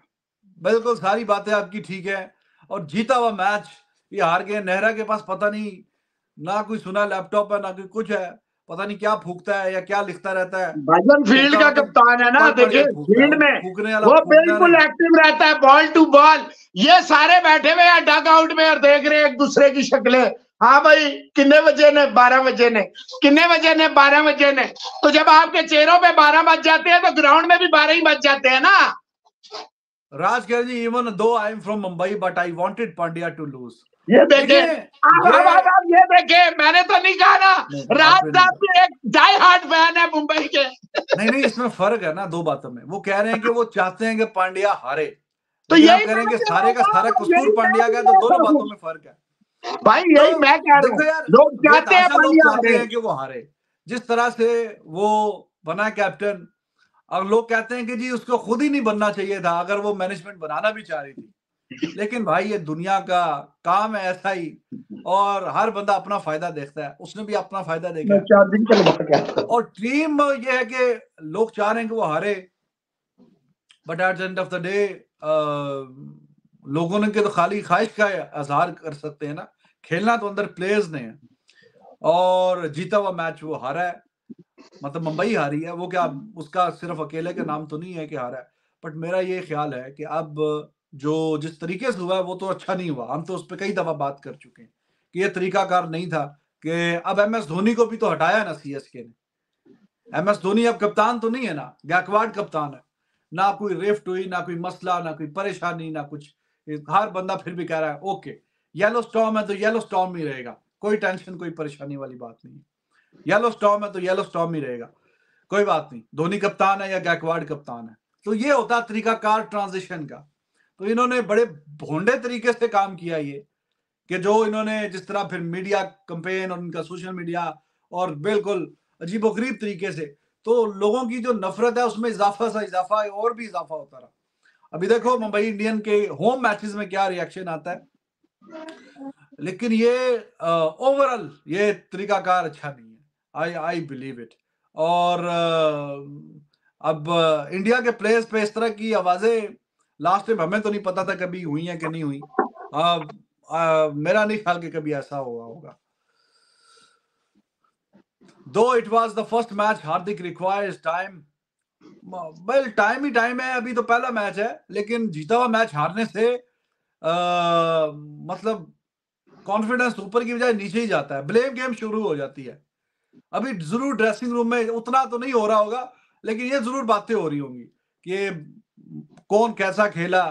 बिल्कुल सारी बातें आपकी ठीक है। और जीता हुआ मैच ये हार गए नेहरा के पास पता नहीं ना कोई सुना लैपटॉप है ना कोई कुछ है। पता नहीं क्या फूकता है या क्या लिखता रहता है। फ़ील्ड का कप्तान है ना देखिए फ़ील्ड में। फूकने वाला वो बिल्कुल एक्टिव रहता है बॉल टू बॉल ये सारे बैठे हुए हैं डग आउट में और देख रहे हैं एक दूसरे की शक्लें। हाँ भाई किन्ने बजे ने? बारह बजे ने। किन्ने बजे ने? बारह बजे ने। तो जब आपके चेहरों पे बारह बज जाते हैं तो ग्राउंड में भी बारह ही बज जाते हैं ना? राज कह जी even though I am from Mumbai but I wanted Pandya to lose ये देखे। देखिए, आप ये- देखे मैंने तो नहीं कहा ना। राज साहब भी एक डाई हार्ट फ़ैन है मुंबई के। नहीं नहीं इसमें फ़र्क है ना दो बातों में। वो कह रहे हैं कि वो चाहते हैं कि पांड्या हारे। तो यही कह रहे हैं कि सारे का सारा कसूर पांड्या का तो दोनों बातों में फ़र्क है। भाई यही तो मैं कह रहा हूँ। लोग चाहते हैं पांड्या हारे कि वो हारे। जिस तरह से वो बना कैप्टन और लोग कहते हैं कि जी उसको खुद ही नहीं बनना चाहिए था अगर वो मैनेजमेंट बनाना भी चाह रही थी। लेकिन भाई ये दुनिया का काम है ऐसा ही और हर बंदा अपना फ़ायदा देखता है। उसने भी अपना फ़ायदा देखा चार्जिंग के लिए और टीम ये है कि लोग चाह रहे हैं कि वो हारे। But at the end of the day लोगों ने के तो खाली ख्वाहिश का इजहार कर सकते हैं ना? खेलना तो अंदर प्लेयर्स ने है। और जीता हुआ मैच वो हारा है। मतलब मुंबई हारी है, वो क्या उसका सिर्फ़ अकेले के नाम तो नहीं है कि हारा है। बट मेरा ये ख्याल है कि अब जो जिस तरीके से हुआ है, वो तो अच्छा नहीं हुआ। हम तो उस पर कई दफ़ा बात कर चुके हैं कि ये तरीकाकार नहीं था कि अब एम एस धोनी को भी तो हटाया ना सी एस के ने। एम एस धोनी अब कप्तान तो नहीं है ना? गैकवाड कप्तान है। ना कोई रिफ्ट हुई ना कोई मसला, ना कोई परेशानी, ना कुछ। हर बंदा फिर भी कह रहा है, ओके येलो स्टॉम है तो येलो स्टॉर्म ही रहेगा। कोई टेंशन कोई परेशानी वाली बात नहीं येलो स्टॉर्म है तो येलो स्टॉर्म ही रहेगा। कोई बात नहीं। धोनी कप्तान है या गैकवाड कप्तान है। तो ये होता है तरीकाकार ट्रांजिशन का। तो इन्होंने बड़े भोंडे तरीके से काम किया ये, कि जो इन्होंने जिस तरह फिर मीडिया कंपेन और उनका सोशल मीडिया और बिल्कुल अजीब गरीब तरीके से तो लोगों की जो नफरत है उसमें इजाफा सा इजाफा और भी इजाफा होता रहा। अभी देखो मुंबई इंडियन के होम मैचेस में क्या रिएक्शन आता है? लेकिन ये ओवरऑल ये तरीकाकार अच्छा नहीं है। आई आई बिलीव इट और uh, अब uh, इंडिया के प्लेयर्स पे इस तरह की आवाज़ें लास्ट टाइम हमें तो नहीं पता था कभी हुई है कि नहीं हुई। uh, uh, मेरा नहीं ख्याल कि कभी ऐसा हुआ होगा। Though it was the first match Hardik requires time well time he time है अभी तो पहला मैच है लेकिन जीता हुआ मैच हारने से आ, मतलब कॉन्फिडेंस ऊपर की बजाय नीचे ही जाता है। ब्लेम गेम शुरू हो जाती है। अभी ज़रूर ड्रेसिंग रूम में उतना तो नहीं हो रहा होगा लेकिन ये ज़रूर बातें हो रही होंगी कि कौन कैसा खेला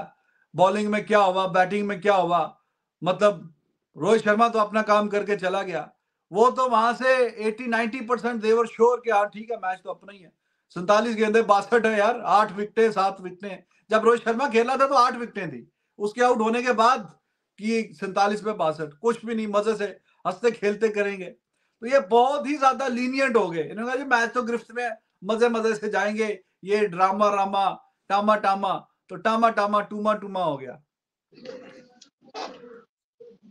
बॉलिंग में क्या हुआ बैटिंग में क्या हुआ। मतलब रोहित शर्मा तो अपना काम करके चला गया। वो तो वहाँ से 80 90 परसेंट देवर श्योर के हाँ ठीक है मैच तो अपना ही है। सैतालीस गेंदे, बासठ है यार, आठ विकटें, सात विकटें। जब रोहित शर्मा खेला था तो आठ विकेटें थी। उसके आउट होने के बाद की सैतालीस में बासठ, कुछ भी नहीं, मज़े से हँसते खेलते करेंगे। तो ये बहुत ही ज़्यादा लीनियंट हो गए। इन्होंने कहा मैच तो गिरफ्त में मज़े मज़े से जाएँगे। ये ड्रामा रामा टामा टामा तो टामा टामा टूमा टूमा हो गया।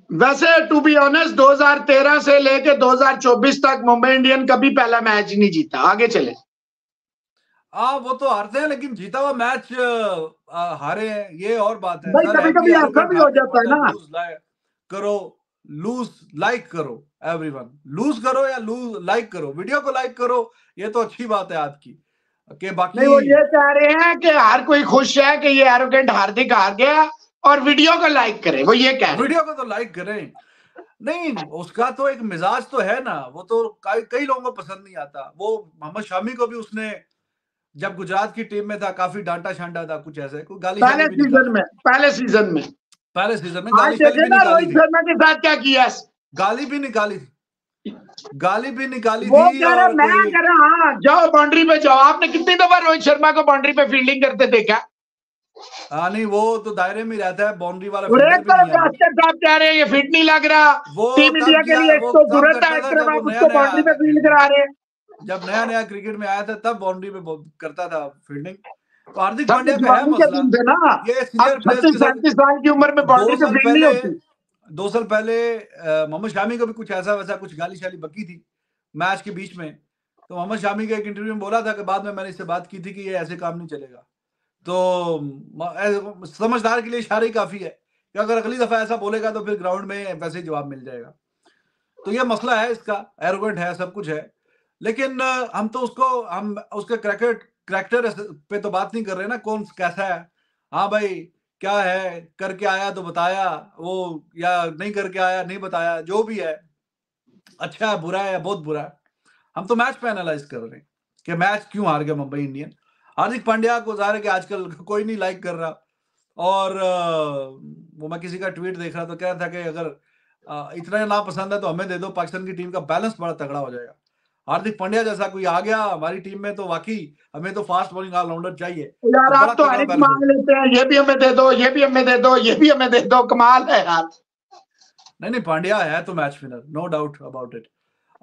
वैसे टू बी ऑनेस्ट 2013 से लेके 2024 तक मुंबई इंडियन कभी पहला मैच नहीं जीता। आगे चले। हाँ वो तो हारते हैं लेकिन जीता हुआ मैच हारे हैं ये और बात है। भाई कभी कभी ऐसा भी हो जाता है ना। करो लूज लाइक करो एवरीवन लूज करो या लूज लाइक करो वीडियो को लाइक करो ये तो अच्छी बात है आपकी। के बाकी नहीं वो ये कह रहे हैं कि हर कोई खुश है कि ये एरोगेंट हार्दिक हार गया और वीडियो को लाइक करे वो ये कह वीडियो को तो लाइक करें। नहीं उसका तो एक मिजाज तो है ना वो तो कई कई लोगों को पसंद नहीं आता। वो मोहम्मद शामी को भी उसने जब गुजरात की टीम में था काफ़ी डांटा शांटा था कुछ ऐसे कोई गाली पहले सीज़न में पहले सीज़न में। पहले सीज़न में गाली भी निकाली थी। शर्मा के साथ क्या किया? गाली भी निकाली थी। गाली भी निकाली वो थी और मैं कह रहा हाँ जाओ बाउंड्री पे जाओ। आपने कितनी दफ़ा रोहित शर्मा को बाउंड्री पे फील्डिंग करते देखा? हाँ नहीं वो तो दायरे में रहता है बाउंड्री वाला साहब कह रहे हैं ये फिट नहीं लग रहा। वो टीम इंडिया के लिए एक तो ज़रूरत है उसको बाउंड्री पे फ़ील्ड करा रहे। हैं जब नया नया क्रिकेट में आया था तब बाउंड्री पे करता था फील्डिंग तो हार्दिक पांड्या का है मसला। ये सीनियर प्लेयर्स साल की उम्र में बाउंड्री पे फ़ील्ड नहीं होती। दो साल पहले मोहम्मद शामी को भी कुछ ऐसा वैसा कुछ गाली शाली बकी थी मैच के बीच में। तो मोहम्मद शामी के एक इंटरव्यू में बोला था कि बाद में मैंने इससे बात की थी कि ये ऐसे काम नहीं चलेगा। तो समझदार के लिए इशारे ही काफ़ी है। कि अगर अगली दफ़ा ऐसा बोलेगा तो फिर ग्राउंड में वैसे जवाब मिल जाएगा। तो ये मसला है इसका एरोगेंट है सब कुछ है। लेकिन हम तो उसको, हम उसके क्रैकेट क्रैक्टर पे तो बात नहीं कर रहे ना, कौन कैसा है। हाँ भाई, क्या है? करके आया तो बताया, वो या नहीं करके आया, नहीं बताया, जो भी है। अच्छा है, बुरा है, बहुत बुरा है। हम तो मैच पे एनालाइज कर रहे हैं कि मैच क्यों हार गया मुंबई इंडियन हार्दिक पांड्या को ज़ाहिर है कि आजकल कोई नहीं लाइक कर रहा। और वो मैं किसी का ट्वीट देख रहा तो कह रहा था कि अगर इतना ना पसंद है तो हमें दे दो, पाकिस्तान की टीम का बैलेंस बड़ा तगड़ा हो जाएगा। हार्दिक पांड्या जैसा कोई आ गया हमारी टीम में तो वाकई हमें तो फास्ट बॉलिंग ऑलराउंडर चाहिए। यार आप तो हर एक मांग लेते हैं ये भी हमें दे दो ये भी हमें दे दो ये भी हमें दे दो कमाल है यार। नहीं नहीं पांड्या है तो match winner no doubt about it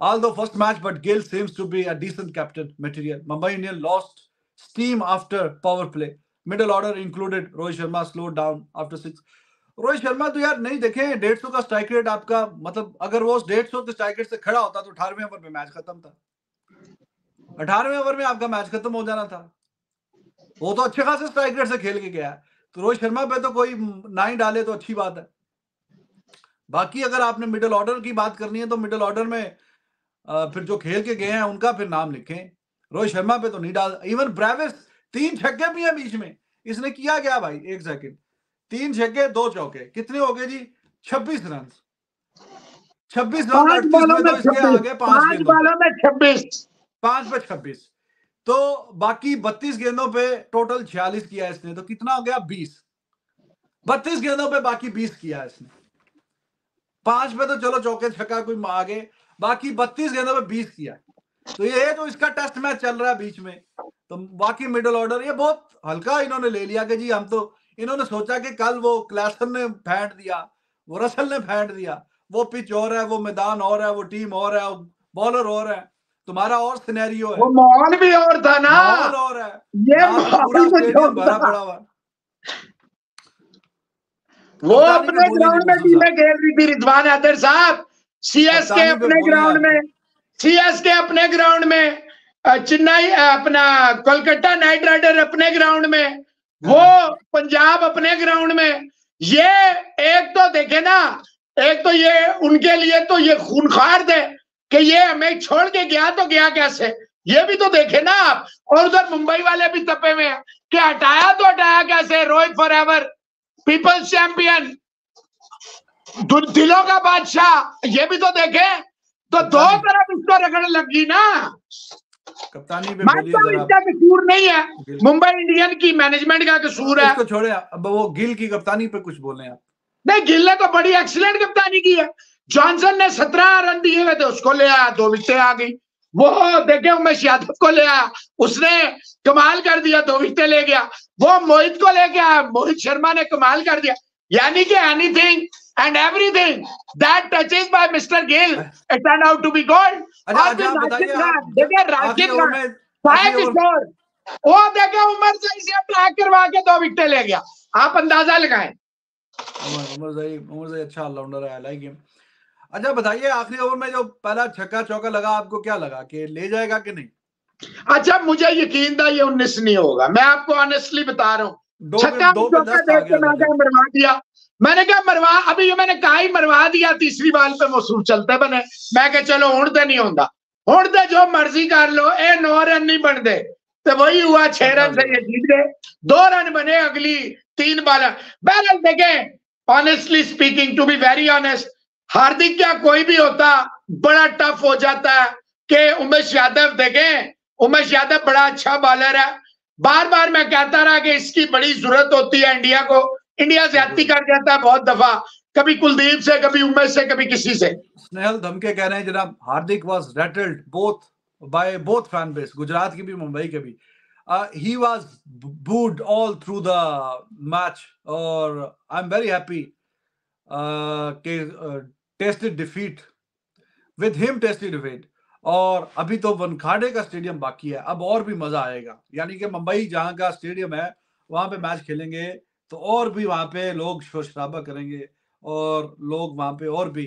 all the first match but Gill seems to be a decent captain material Mumbai Indian lost steam after power play middle order included Rohit Sharma slow down after six Rohit Sharma तो यार नहीं देखे, डेढ़ सौ का strike rate आपका मतलब अगर वो डेढ़ सौ के स्ट्राइक रेट से खड़ा होता तो अठारहवें ओवर में मैच खत्म था। अठारहवें ओवर में आपका मैच खत्म हो जाना था। वो तो अच्छे खासे स्ट्राइक रेट से खेल के गया तो रोहित शर्मा पे तो कोई ना ही डाले तो अच्छी बात है। बाकी अगर आपने मिडिल ऑर्डर की बात करनी है तो मिडिल ऑर्डर में फिर जो खेल के गए हैं उनका फिर नाम लिखें। रोहित शर्मा पे तो नहीं डाल इवन ब्रेविस तीन छक्के भी है बीच में। इसने किया क्या भाई? एक सेकंड तीन छक्के दो चौके। कितने हो गए जी? छब्बीस रन छब्बीस रन तो इसके आगे पाँच बालों में छब्बीस। पाँच पे छब्बीस। तो बाकी बत्तीस गेंदों पे टोटल छियालीस किया इसने। तो कितना हो गया? बीस। बत्तीस गेंदों पे बाकी बीस किया इसने। पाँच पे तो चलो चौके छक्का कोई आगे। बाकी बत्तीस गेंदों पे बीस किया। तो ये जो इसका टेस्ट मैच चल रहा है बीच में। तो बाकी मिडल ऑर्डर ये बहुत हल्का इन्होंने ले लिया कि जी हम तो इन्होंने सोचा कि कल वो क्लासन ने फेंट दिया वो रसल ने फेंट दिया वो पिच और है वो मैदान और है वो टीम और है बॉलर और है। तुम्हारा और सिनेरियो है। वो माहौल भी और था ना। माहौल और है। ये पूरा स्टेडियम भरा पड़ा हुआ वो अपने ग्राउंड में टीमें खेल रही थी रिजवान हैदर साहब। सीएसके अपने ग्राउंड में। सीएसके अपने ग्राउंड में। चेन्नई अपना कोलकाता नाइट राइडर अपने ग्राउंड में। वो पंजाब अपने ग्राउंड में ये एक तो देखे ना एक तो ये उनके लिए तो ये खूनखार थे कि ये हमें छोड़ के गया तो गया कैसे? ये भी तो देखे ना आप और उधर मुंबई वाले भी तपे हैं कि हटाया तो हटाया कैसे? Rohit forever people's champion दिलों का बादशाह ये भी तो देखे? तो दो तरफ़ इसको रगड़ लगी ना। कप्तानी पे बोलिए इसका कसूर नहीं है। मुंबई इंडियन की मैनेजमेंट का कसूर है। इसको छोड़े अब वो गिल की कप्तानी पे कुछ बोले आप। नहीं गिल ने तो बड़ी एक्सीलेंट कप्तानी की है। जॉनसन ने सत्रह रन दिए हुए थे उसको ले आया दो विकेटें आ गई। वो देखे उमेश यादव को ले आया। उसने कमाल कर दिया दो विकेटें ले गया। वो मोहित को लेके आया मोहित शर्मा ने कमाल कर दिया। यानी कि anything and everything that touches by mister Gill it turn out to be gold वो देखे उमर सही से ट्रैक करवा के दो विकेट ले गया। आप अंदाज़ा लगाएँ। उमर उमर सही उमर सही अच्छा ऑलराउंडर है लाइक हिम अच्छा बताइए आखिरी ओवर में जो पहला छक्का चौका लगा आपको क्या लगा कि ले जाएगा कि नहीं? अच्छा मुझे यकीन था ये उन्नीस नहीं होगा। मैं आपको ऑनेस्टली बता रहा हूँ छक्का दो चौका देख के मैं क्या मरवा दिया। मैंने कहा मरवा अभी ये मैंने कहा ही मरवा दिया तीसरी बाल पे चलते बने। मैं कहा चलो हूँ तो नहीं होता हूँ तो जो मर्ज़ी कर लो ए नौ रन नहीं बनते तो वही हुआ छह रन से ये जीत गए। दो रन बने अगली तीन बाल बहरहाल देखें honestly speaking to be very honest Hardik क्या कोई भी होता बड़ा टफ हो जाता है। कि उमेश यादव देखें उमेश यादव बड़ा अच्छा बॉलर है। बार बार मैं कहता रहा कि इसकी बड़ी ज़रूरत होती है इंडिया को। इंडिया ज्यादती कर जाता है बहुत दफ़ा। कभी कुलदीप से, कभी उमेश से, कभी किसी से। स्नेहल धमके कह रहे हैं, जनाब, Hardik was rattled both by both fan base Gujarat की भी, मुंबई के भी। He was booed all through the match और आई एम वेरी हैप्पी के tested defeat with him tested defeat और अभी तो वनखाड़े का स्टेडियम बाकी है, अब और भी मज़ा आएगा। यानी कि मुंबई, जहाँ का स्टेडियम है, वहाँ पे मैच खेलेंगे तो और भी वहाँ पे लोग शोर शराबा करेंगे और लोग वहाँ पे और भी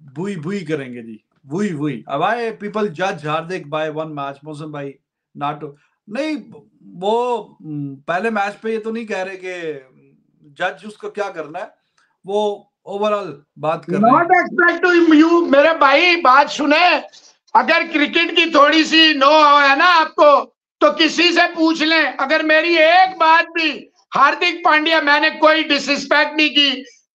बुई बुई करेंगे जी बुई बुई अब आए पीपल जज हार्दिक बाय वन मैच मौसम भाई, नाटो। नहीं, वो पहले मैच पे ये तो नहीं कह रहे कि जज उसको क्या करना है, वो ओवरऑल बात कर नॉट एक्सपेक्ट टू यू मेरे भाई, बात सुने। अगर क्रिकेट की थोड़ी सी नो हो है ना आपको तो किसी से पूछ लें। अगर मेरी एक बात भी, हार्दिक पांड्या, मैंने कोई डिसरिस्पेक्ट नहीं की,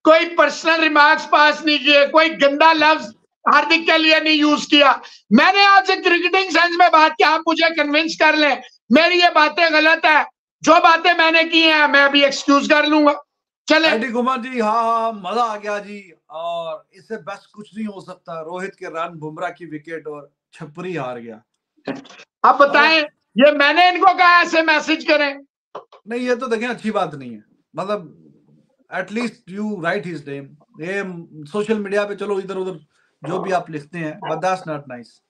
कोई पर्सनल रिमार्क्स पास नहीं किए, कोई गंदा लफ्ज हार्दिक के लिए नहीं यूज़ किया। मैंने आपसे क्रिकेटिंग सेंस में बात की, आप मुझे कन्विंस कर लें। मेरी ये बातें गलत है। जो बातें मैंने की हैं, मैं अभी एक्सक्यूज कर लूँगा। चले। कुमार जी हाँ हाँ मज़ा आ गया जी। और इससे बेस्ट कुछ नहीं हो सकता। रोहित के रन बुमराह की विकेट और छपरी हार गया। आप बताएँ ये मैंने इनको कहा ऐसे मैसेज करें। नहीं ये तो देखें अच्छी बात नहीं है। मतलब at least you write his name ये सोशल मीडिया पे चलो इधर उधर जो भी आप लिखते हैं बट दैट्स नॉट नाइस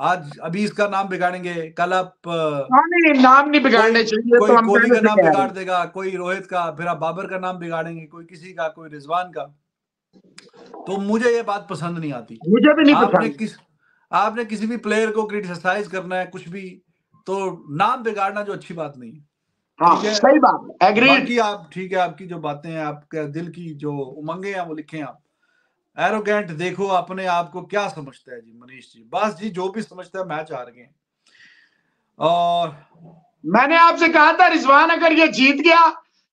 आज अभी इसका नाम बिगाड़ेंगे। कल आप हाँ नहीं नाम नहीं बिगाड़ने कोई चाहिए कोई तो कोहली पहले का नाम बिगाड़ देगा कोई रोहित का फिर आप बाबर का नाम बिगाड़ेंगे कोई किसी का कोई रिजवान का। तो मुझे ये बात पसंद नहीं आती। मुझे भी नहीं आपने पसंद। किस आपने किसी भी प्लेयर को क्रिटिसाइज करना है कुछ भी तो नाम बिगाड़ना जो अच्छी बात नहीं है। सही बात एग्रीड बाकी आप ठीक है आपकी जो बातें हैं आपके दिल की जो उमंगे हैं वो लिखें आप। एरोगेंट देखो अपने आप को क्या समझता है जी मनीष जी। बस जी जो भी समझता है मैच हार गए और मैंने आपसे कहा था रिजवान अगर ये जीत गया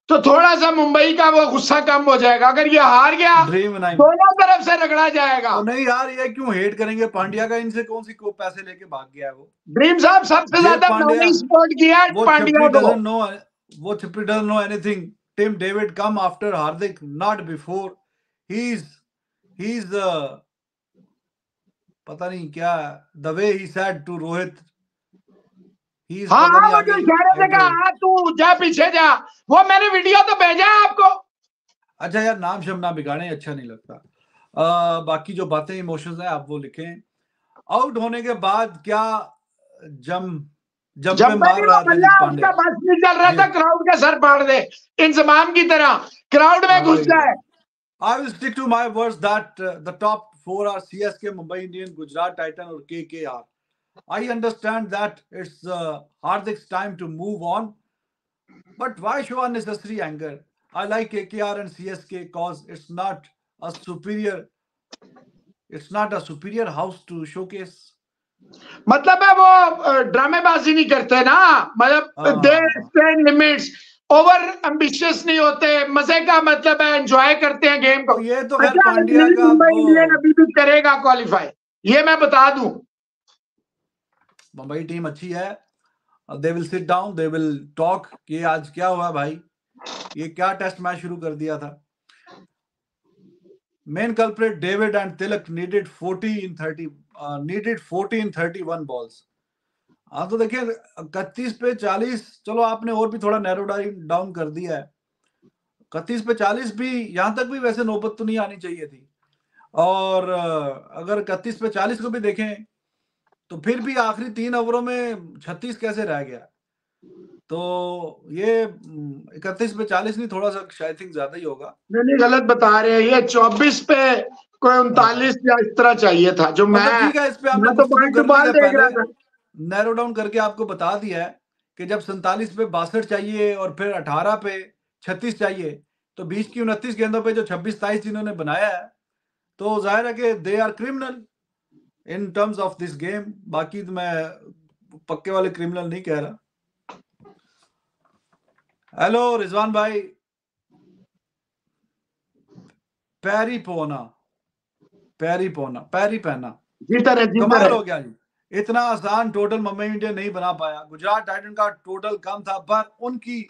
तो थोड़ा सा मुंबई का वो गुस्सा कम हो जाएगा। अगर ये हार गया दोनों तरफ़ से रगड़ा जाएगा। तो नहीं यार ये क्यों हेट करेंगे? पांड्या का इनसे कौन सी को पैसे लेके भाग गया है वो? ड्रीम साहब सबसे ज़्यादा सपोर्ट किया पांड्या को। नो वो छिपरी doesn't know anything Tim David come after Hardik not before he is he is पता नहीं क्या the way he said to Rohit he हाँ हाँ वो जो इशारे से कहा हाँ, तू जा पीछे जा वो मैंने वीडियो तो भेजा है आपको. अच्छा यार नाम शम ना बिगाड़े अच्छा नहीं लगता। आ, बाकी जो बातें इमोशंस हैं आप वो लिखें। आउट होने के बाद क्या जम जम जब मार रहा उसका बस नहीं चल रहा था क्राउड का सर फाड़ दे इंजमाम की तरह। क्राउड में हाँ, घुस वही। जाए will stick to my words that uh, the top four are CSK, Mumbai Indian, Gujarat Titan, or KKR. I understand that it's uh, Hardik's time to move on, but why show unnecessary anger? I like KKR and CSK cause it's not a superior, it's not a superior house to showcase. मतलब है वो ड्रामेबाजी नहीं करते ना मतलब हाँ। Limits over ambitious नहीं होते मज़े का मतलब है एंजॉय करते हैं गेम को तो ये तो खैर अच्छा, पांड्या का इंडियन अभी भी करेगा क्वालिफाई ये मैं बता दूँ मुंबई टीम अच्छी है। They will sit down they will talk कि आज क्या हुआ भाई? ये क्या टेस्ट मैच शुरू कर दिया था? Main culprit David and Tilak needed 40 in 30 uh, needed 40 in 31 balls. हाँ तो देखिए इकतीस पे चालीस चलो आपने और भी थोड़ा नैरो डाउन कर दिया है। इकतीस पे चालीस भी यहाँ तक भी वैसे नौबत तो नहीं आनी चाहिए थी। और अगर इकतीस पे चालीस को भी देखें तो फिर भी आखिरी तीन ओवरों में छत्तीस कैसे रह गया? तो ये इकतीस पे चालीस नहीं थोड़ा सा शायद थिंक ज़्यादा ही होगा। नहीं नहीं गलत बता रहे हैं। ये चौबीस पे कोई उनतालीस या इस तरह चाहिए था जो मतलब मैं ठीक है इस पे आपने तो नैरो डाउन करके आपको बता दिया है कि जब सैतालीस पे बासठ चाहिए और फिर अठारह पे छत्तीस चाहिए तो बीच की उनतीस गेंदों पे जो छब्बीस तेईस जिन्होंने बनाया है तो ज़ाहिर है कि they are criminal in terms of this game बाकी तो मैं पक्के वाले क्रिमिनल नहीं कह रहा। हेलो रिजवान भाई। पैरी पोना पैरी पोना पैरी पहना कमाल हो। गया जी। इतना आसान टोटल मुंबई इंडिया नहीं बना पाया। गुजरात टाइटन का टोटल कम था पर उनकी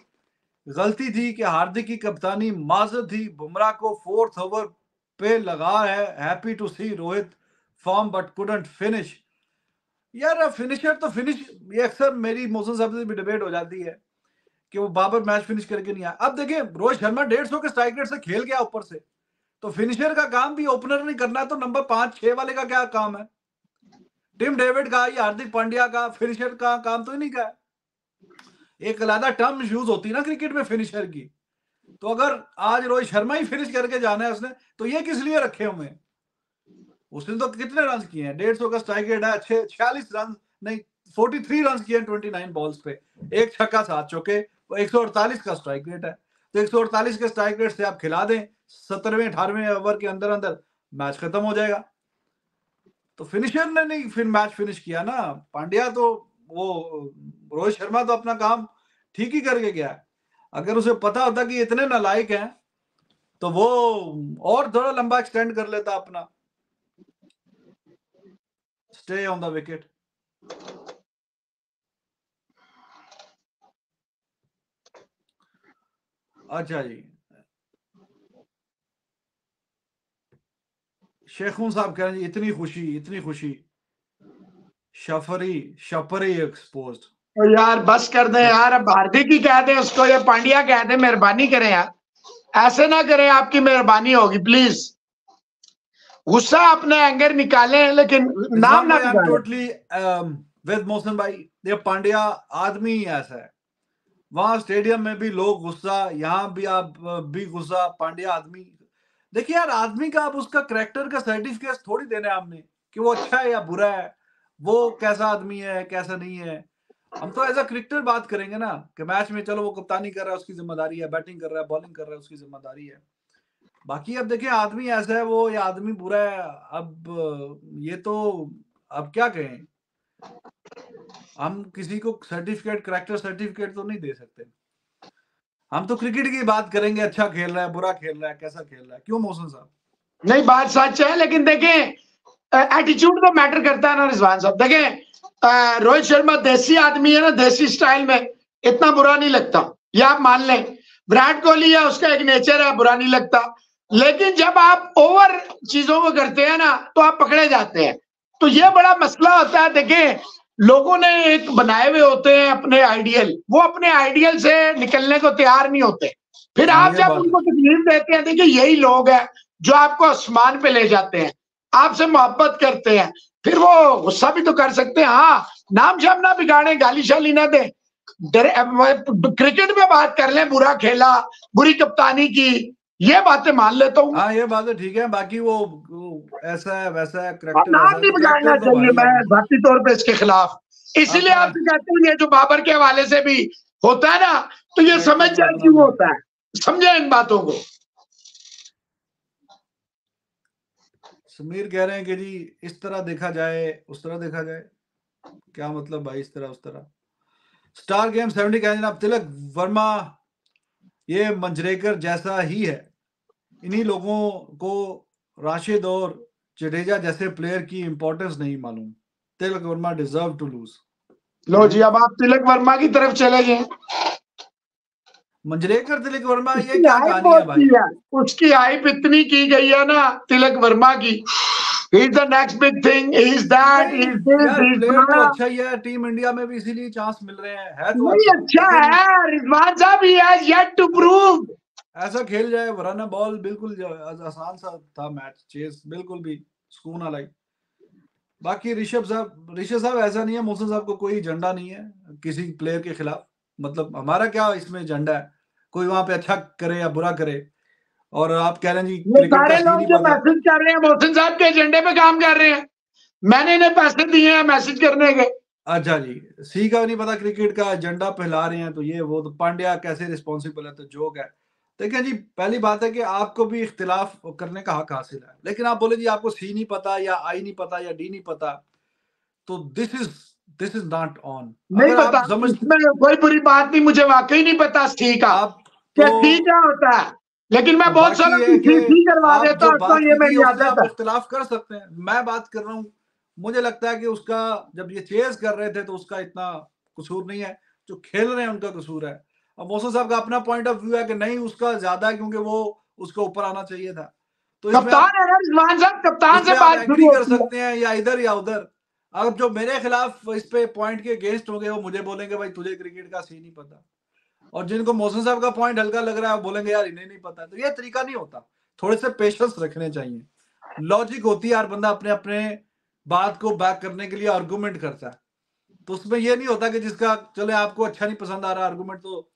गलती थी कि हार्दिक की कप्तानी माजर थी। बुमराह को फोर्थ ओवर पे लगा है। Happy to see Rohit form but couldn't finish यार फिनिशर तो फिनिश ये अक्सर मेरी मौसम साहब से भी डिबेट हो जाती है कि वो बाबर मैच फिनिश करके नहीं आया। अब देखिए, रोहित शर्मा डेढ़ सौ के स्ट्राइक रेट से खेल गया ऊपर से। तो फिनिशर का काम भी ओपनर नहीं करना तो नंबर पाँच, छह वाले का क्या काम है? टिम डेविड का, या हार्दिक पांड्या का फिनिशर का काम तो ही नहीं का एक अलहदा टर्म यूज़ होती है ना क्रिकेट में फिनिशर की। तो अगर आज रोहित शर्मा ही फिनिश करके जाना है उसने तो ये किस लिए रखे हुए हैं? उसने तो कितने रन किए हैं? डेढ़ सौ का स्ट्राइक रेट है छह छियालीस रन नहीं फोर्टी थ्री रन किए ट्वेंटी नाइन बॉल्स पे। एक छक्का सात चौके, एक सौ अड़तालीस का स्ट्राइक रेट है। तो एक सौ अड़तालीस के स्ट्राइक रेट से आप खिला दें, सत्रहवें, अठारहवें ओवर के अंदर अंदर मैच खत्म हो जाएगा। तो फिनिशर ने नहीं, फिर मैच फिनिश किया ना। पांड्या तो वो, रोहित शर्मा तो अपना काम ठीक ही करके गया अगर उसे पता होता कि इतने नालायक हैं तो वो और थोड़ा लंबा एक्सटेंड कर लेता अपना। स्टे ऑन द विकेट अच्छा जी। शेखून साहब कह रहे हैं, इतनी खुशी इतनी खुशी। शफरी शफरी एक्सपोज यार, बस कर दे यार, अब हार्दिक ही कह दे उसको, या पांड्या कह दे, मेहरबानी करें यार। ऐसे ना करें, आपकी मेहरबानी होगी प्लीज़ गुस्सा अपने एंगर निकाले लेकिन नाम ना टोटली विद मोहसिन भाई ये पांड्या आदमी ही ऐसा है। वहाँ स्टेडियम में भी लोग गुस्सा यहाँ भी आप भी गुस्सा पांड्या आदमी। देखिए यार आदमी का आप उसका करेक्टर का सर्टिफिकेट थोड़ी देना है आपने कि वो अच्छा है या बुरा है वो कैसा आदमी है कैसा नहीं है। हम तो एज अ क्रिकेटर बात करेंगे ना कि मैच में चलो वो कप्तानी कर रहा है उसकी ज़िम्मेदारी है बैटिंग कर रहा है बॉलिंग कर रहा है उसकी ज़िम्मेदारी है। बाकी अब देखिए, आदमी ऐसा है, वो या आदमी बुरा है। अब, ये तो अब क्या कहें? हम किसी को सर्टिफिकेट करेक्टर सर्टिफिकेट तो नहीं दे सकते। हम तो क्रिकेट की बात करेंगे अच्छा खेल रहा है, बुरा खेल रहा है, कैसा खेल रहा है? क्यों मौसम साहब? नहीं, बात सच है, लेकिन देखें एटीट्यूड तो मैटर करता है ना रिजवान साहब। देखें रोहित शर्मा देसी आदमी है ना, देसी स्टाइल में, इतना बुरा नहीं लगता। ये आप मान लें, विराट कोहली है, उसका एक नेचर है, बुरा नहीं लगता। लेकिन जब आप ओवर चीज़ों को करते हैं ना तो आप पकड़े जाते हैं। तो ये बड़ा मसला होता है देखें लोगों ने एक बनाए हुए होते हैं अपने आइडियल वो अपने आइडियल से निकलने को तैयार नहीं होते। फिर हाँ, आप जब उनको तकलीफ़ देते हैं देखिए यही लोग हैं जो आपको आसमान पे ले जाते हैं। आपसे मोहब्बत करते हैं। फिर वो गुस्सा भी तो कर सकते हैं। हाँ नाम शाम ना बिगाड़े गाली शाली ना दे। क्रिकेट में बात कर लें बुरा खेला बुरी कप्तानी की ये बातें मान लेता हूँ। हाँ ये बात तो ठीक है बाकी वो, ऐसा है वैसा है नाम नहीं बिगाड़ना चाहिए मैं जाती तौर पे इसके खिलाफ। इसीलिए हाँ, आपसे कहते हैं ये जो बाबर के हवाले से भी होता है ना तो ये समझ जाए। क्यों होता है। समझे इन बातों को? समीर कह रहे हैं कि जी इस तरह देखा जाए उस तरह देखा जाए। क्या मतलब भाई इस तरह उस तरह? स्टार गेम सेवेंटी कह जनाब तिलक वर्मा ये मंजरेकर जैसा ही है। इन्हीं लोगों को राशिद और जडेजा जैसे प्लेयर की इंपॉर्टेंस नहीं मालूम। Tilak Varma deserve to lose लो जी अब आप तिलक वर्मा की तरफ़ चले गए। मंजरेकर तिलक वर्मा ये क्या कहानी है भाई? उसकी हाइप इतनी की गई है ना तिलक वर्मा की। Big thing. He's that. नहीं, He's this. यार He's प्लेयर तो अच्छा ही है टीम इंडिया में भी इसीलिए चांस मिल रहे हैं है तो नहीं अच्छा है रिजवान साहब he has yet to prove. ऐसा खेल जाए वरना बॉल बिल्कुल आसान सा था मैच चेस बिल्कुल भी सुकून वाला ही बाकी ऋषभ साहब ऋषभ साहब ऐसा नहीं है मोहसिन साहब को कोई झंडा नहीं है किसी प्लेयर के खिलाफ मतलब हमारा क्या इसमें झंडा है कोई वहाँ पे अच्छा करे या बुरा करे और आप कह रहे हैं जी सारे लोग जो मैसेज कर रहे हैं मोहसिन साहब के एजेंडे पे काम कर रहे हैं। मैंने इन्हें पैसे दिए हैं मैसेज करने के। अच्छा जी सी का नहीं पता क्रिकेट का एजेंडा फैला रहे हैं तो ये वो तो पांड्या कैसे रिस्पॉन्सिबल है तो जोक है। देखिए जी पहली बात है कि आपको भी इख्तिलाफ करने का हक हासिल है। लेकिन आप बोले जी आपको सी नहीं पता या आई नहीं पता या डी नहीं पता तो this is this is not on नहीं पता समझ कोई बुरी बात नहीं मुझे वाकई नहीं पता सी का। आप तो सी क्या होता है? लेकिन मैं तो बहुत बाकी सालों ये की कि सी सी करवा देता हूँ तो ये मेरी आदत है। इख्तिलाफ कर सकते हैं। मैं बात कर रहा हूँ मुझे लगता है कि उसका जब ये चेज कर रहे थे तो उसका इतना कसूर नहीं है। जो खेल रहे हैं उनका कसूर है। अब मौसम साहब का अपना पॉइंट ऑफ़ व्यू है कि नहीं उसका ज़्यादा है क्योंकि वो उसको ऊपर आना चाहिए था। तो कप्तान है ना साहब कप्तान से बात कर सकते हैं या इधर या उधर। अब जो मेरे खिलाफ इस पे पॉइंट के अगेंस्ट होंगे वो मुझे बोलेंगे भाई तुझे क्रिकेट का सी नहीं पता। और जिनको मौसम साहब का पॉइंट हल्का लग रहा है, वो बोलेंगे, यार, इन्हें नहीं पता। तो ये तरीका नहीं होता। थोड़े से पेशेंस रखने चाहिए। लॉजिक होती है, हर बंदा अपने अपने बात को बैक करने के लिए आर्गूमेंट करता है। तो उसमें ये नहीं होता कि जिसका, चले, आपको अच्छा नहीं पसंद आ रहा आर्गूमेंट तो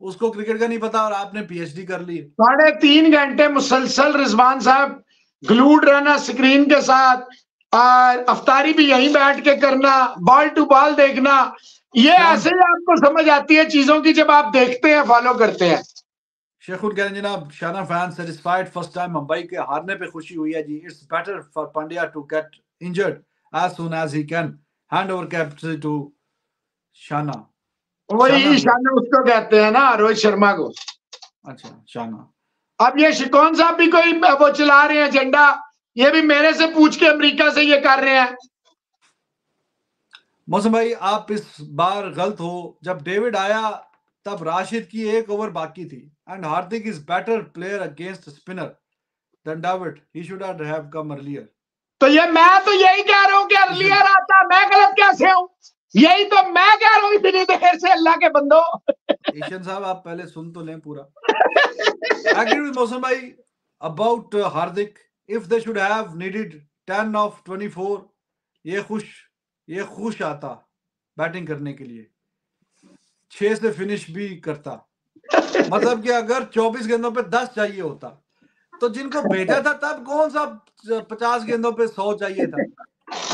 उसको क्रिकेट का नहीं पता और आपने पीएचडी कर ली साढ़े तीन घंटे मुसलसल रिजवान साहब ग्लूड रहना स्क्रीन के साथ, और अफ्तारी भी यहीं बैठ के करना बॉल टू बॉल देखना ये शाम ऐसे ही आपको समझ आती है चीज़ों की जब आप देखते हैं फॉलो करते हैं। शेखुल कह रहे हैं जनाब शाना fan satisfied first time Mumbai के हारने पे खुशी हुई है जी। It's better for Pandya to get injured as soon as he can hand over captain to शाना शाना वही शान उसको कहते हैं ना रोहित शर्मा को। अच्छा शाना अब ये शिकौन साहब भी कोई वो चला रहे हैं एजेंडा ये भी मेरे से पूछ के अमेरिका से ये कर रहे हैं। मौसम भाई आप इस बार गलत हो। जब डेविड आया तब राशिद की एक ओवर बाकी थी। And Hardik is better player against spinner then David he should have come earlier तो ये मैं तो यही कह रहा हूँ कि अर्लियर आता मैं गलत कैसे हूँ? यही तो मैं कह रहा हूँ इतनी देर से अल्लाह के बंदो। ईशन साहब आप पहले सुन तो लें पूरा। With Mohsen bhai about uh, Hardik. If they should have needed 10 of 24, ये खुश ये खुश आता बैटिंग करने के लिए। छह से फिनिश भी करता। मतलब कि अगर 24 गेंदों पे 10 चाहिए होता तो जिनको भेजा था तब कौन सा 50 गेंदों पे 100 चाहिए था?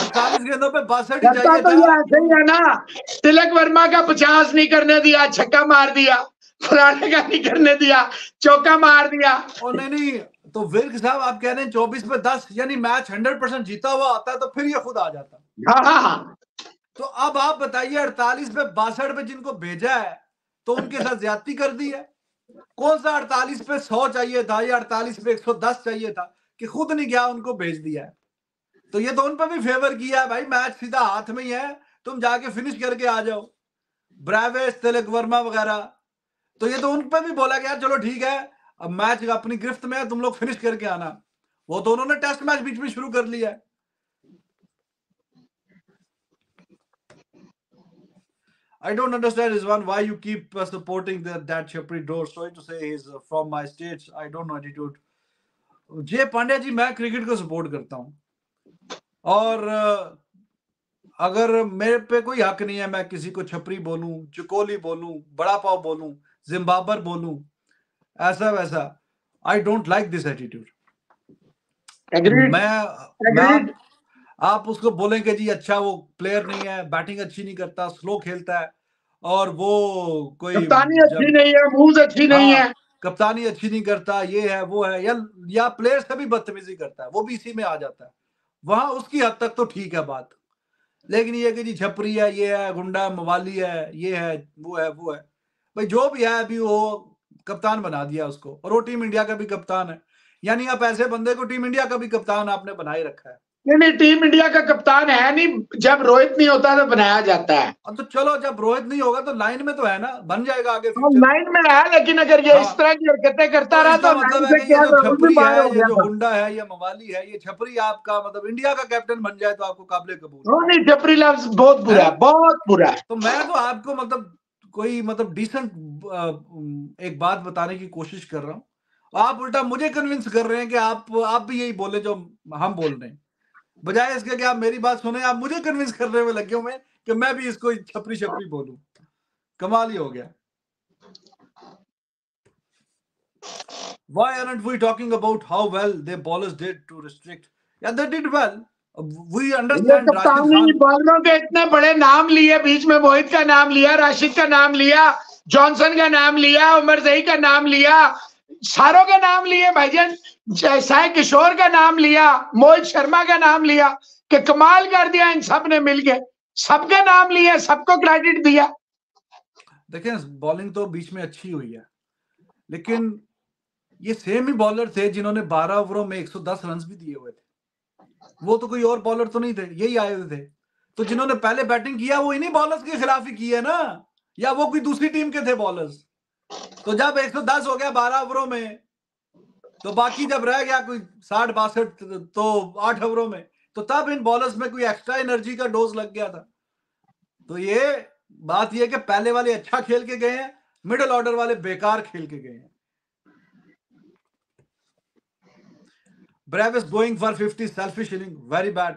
48 गेंदों पे बासठ चाहिए तो था। ऐसे ही है ना। तिलक वर्मा का पचास नहीं करने दिया छक्का मार दिया फलाने का नहीं करने दिया चौका मार दिया। और नहीं नहीं तो विर्क साहब आप कह रहे हैं 24 पे 10 यानी मैच 100 परसेंट जीता हुआ आता तो फिर ये खुद आ जाता। हाँ हाँ हाँ। तो अब आप बताइए, अड़तालीस पे बासठ पे जिनको भेजा है तो उनके साथ ज्यादती कर दी है? कौन सा अड़तालीस पे सौ चाहिए था या अड़तालीस पे एक सौ दस चाहिए था कि खुद नहीं गया उनको भेज दिया है? तो ये तो उन पर भी फेवर किया है भाई मैच सीधा हाथ में ही है, तुम जाके फिनिश करके आ जाओ। ब्रावेस तिलक वर्मा वगैरह। तो ये तो उन पर भी बोला गया, चलो ठीक है, अब मैच अपनी गिरफ्त में है, तुम लोग फिनिश करके आना। वो तो उन्होंने टेस्ट मैच बीच में शुरू कर लिया है। I don't understand Rizwan why you keep uh, supporting the, that Chapri door. Sorry to say he's uh, from my state. I don't know attitude. जे पांड्या जी मैं क्रिकेट को सपोर्ट करता हूँ और uh, अगर मेरे पे कोई हक नहीं है मैं किसी को छपरी बोलूँ चुकोली बोलूँ बड़ा पाव बोलूँ जिम्बाबर बोलूँ ऐसा वैसा I don't like this attitude. मैं मैं. आप, उसको बोलेंगे जी अच्छा वो प्लेयर नहीं है बैटिंग अच्छी नहीं करता स्लो खेलता है। और वो कोई कप्तानी अच्छी नहीं है मूव अच्छी नहीं हाँ, है। कप्तानी अच्छी नहीं करता ये है वो है या या प्लेयर से भी बदतमीजी करता है वो भी इसी में आ जाता है। वहाँ उसकी हद तक तो ठीक है बात। लेकिन ये कि जी छपरी है ये है गुंडा मवाली है ये है वो है वो है। भाई जो भी है अभी वो कप्तान बना दिया उसको और वो टीम इंडिया का भी कप्तान है। यानी आप ऐसे बंदे को टीम इंडिया का भी कप्तान आपने बनाए रखा है। नहीं नहीं टीम इंडिया का कप्तान है नहीं जब रोहित नहीं होता तो बनाया जाता है तो चलो जब रोहित नहीं होगा तो लाइन में तो है ना बन जाएगा आगे हाँ, future। लाइन में है लेकिन अगर ये इस हाँ। तरह की हरकतें करता तो रहा तो मतलब है ये जो छपरी है ये जो। हुंडा है ये मवाली है ये छपरी आपका मतलब इंडिया का कैप्टन बन जाए तो आपको काबिल कबूल नहीं छपरी लफ्ज बहुत बुरा है बहुत बुरा है तो मैं तो आपको मतलब कोई मतलब डिसेंट एक बात बताने की कोशिश कर रहा हूँ आप उल्टा मुझे कन्विंस कर रहे हैं कि आप आप भी यही बोले जो हम बोल रहे हैं बजाय इसके कि आप मेरी बात सुने आप मुझे कन्विंस करने में लगे हुए कि मैं भी इसको छपरी छपरी बोलूँ कमाल ही हो गया Why aren't we talking about how well the bowlers did to restrict? Yeah, they did well. We understand. बॉलरों के इतने बड़े नाम लिए बीच में मोहित का नाम लिया राशिद का नाम लिया जॉनसन का नाम लिया उमर जही का नाम लिया सारों के नाम लिए, भाईजान ज- साई किशोर का नाम लिया, मोहित शर्मा का नाम लिया, कि कमाल कर दिया, इन सबने मिलके। सबके नाम लिए, सबको क्रेडिट दिया। देखें बॉलिंग तो बीच में अच्छी हुई है, लेकिन ये सेम ही बॉलर थे जिन्होंने 12 ओवरों में 110 रन भी दिए हुए थे। वो तो कोई और बॉलर तो नहीं थे, यही आए हुए थे। तो जिन्होंने पहले बैटिंग किया, वो इन्हीं बॉलर्स के खिलाफ ही की है ना? या वो कोई दूसरी टीम के थे बॉलर्स तो जब 110 हो गया 12 ओवरों में तो बाकी जब रह गया कोई साठ बासठ तो आठ ओवरों में तो तब इन बॉलर्स में कोई एक्स्ट्रा एनर्जी का डोज लग गया था। तो ये बात ये कि पहले वाले अच्छा खेल के गए हैं मिडिल ऑर्डर वाले बेकार खेल के गए हैं। Brevis going for 50 selfish inning very bad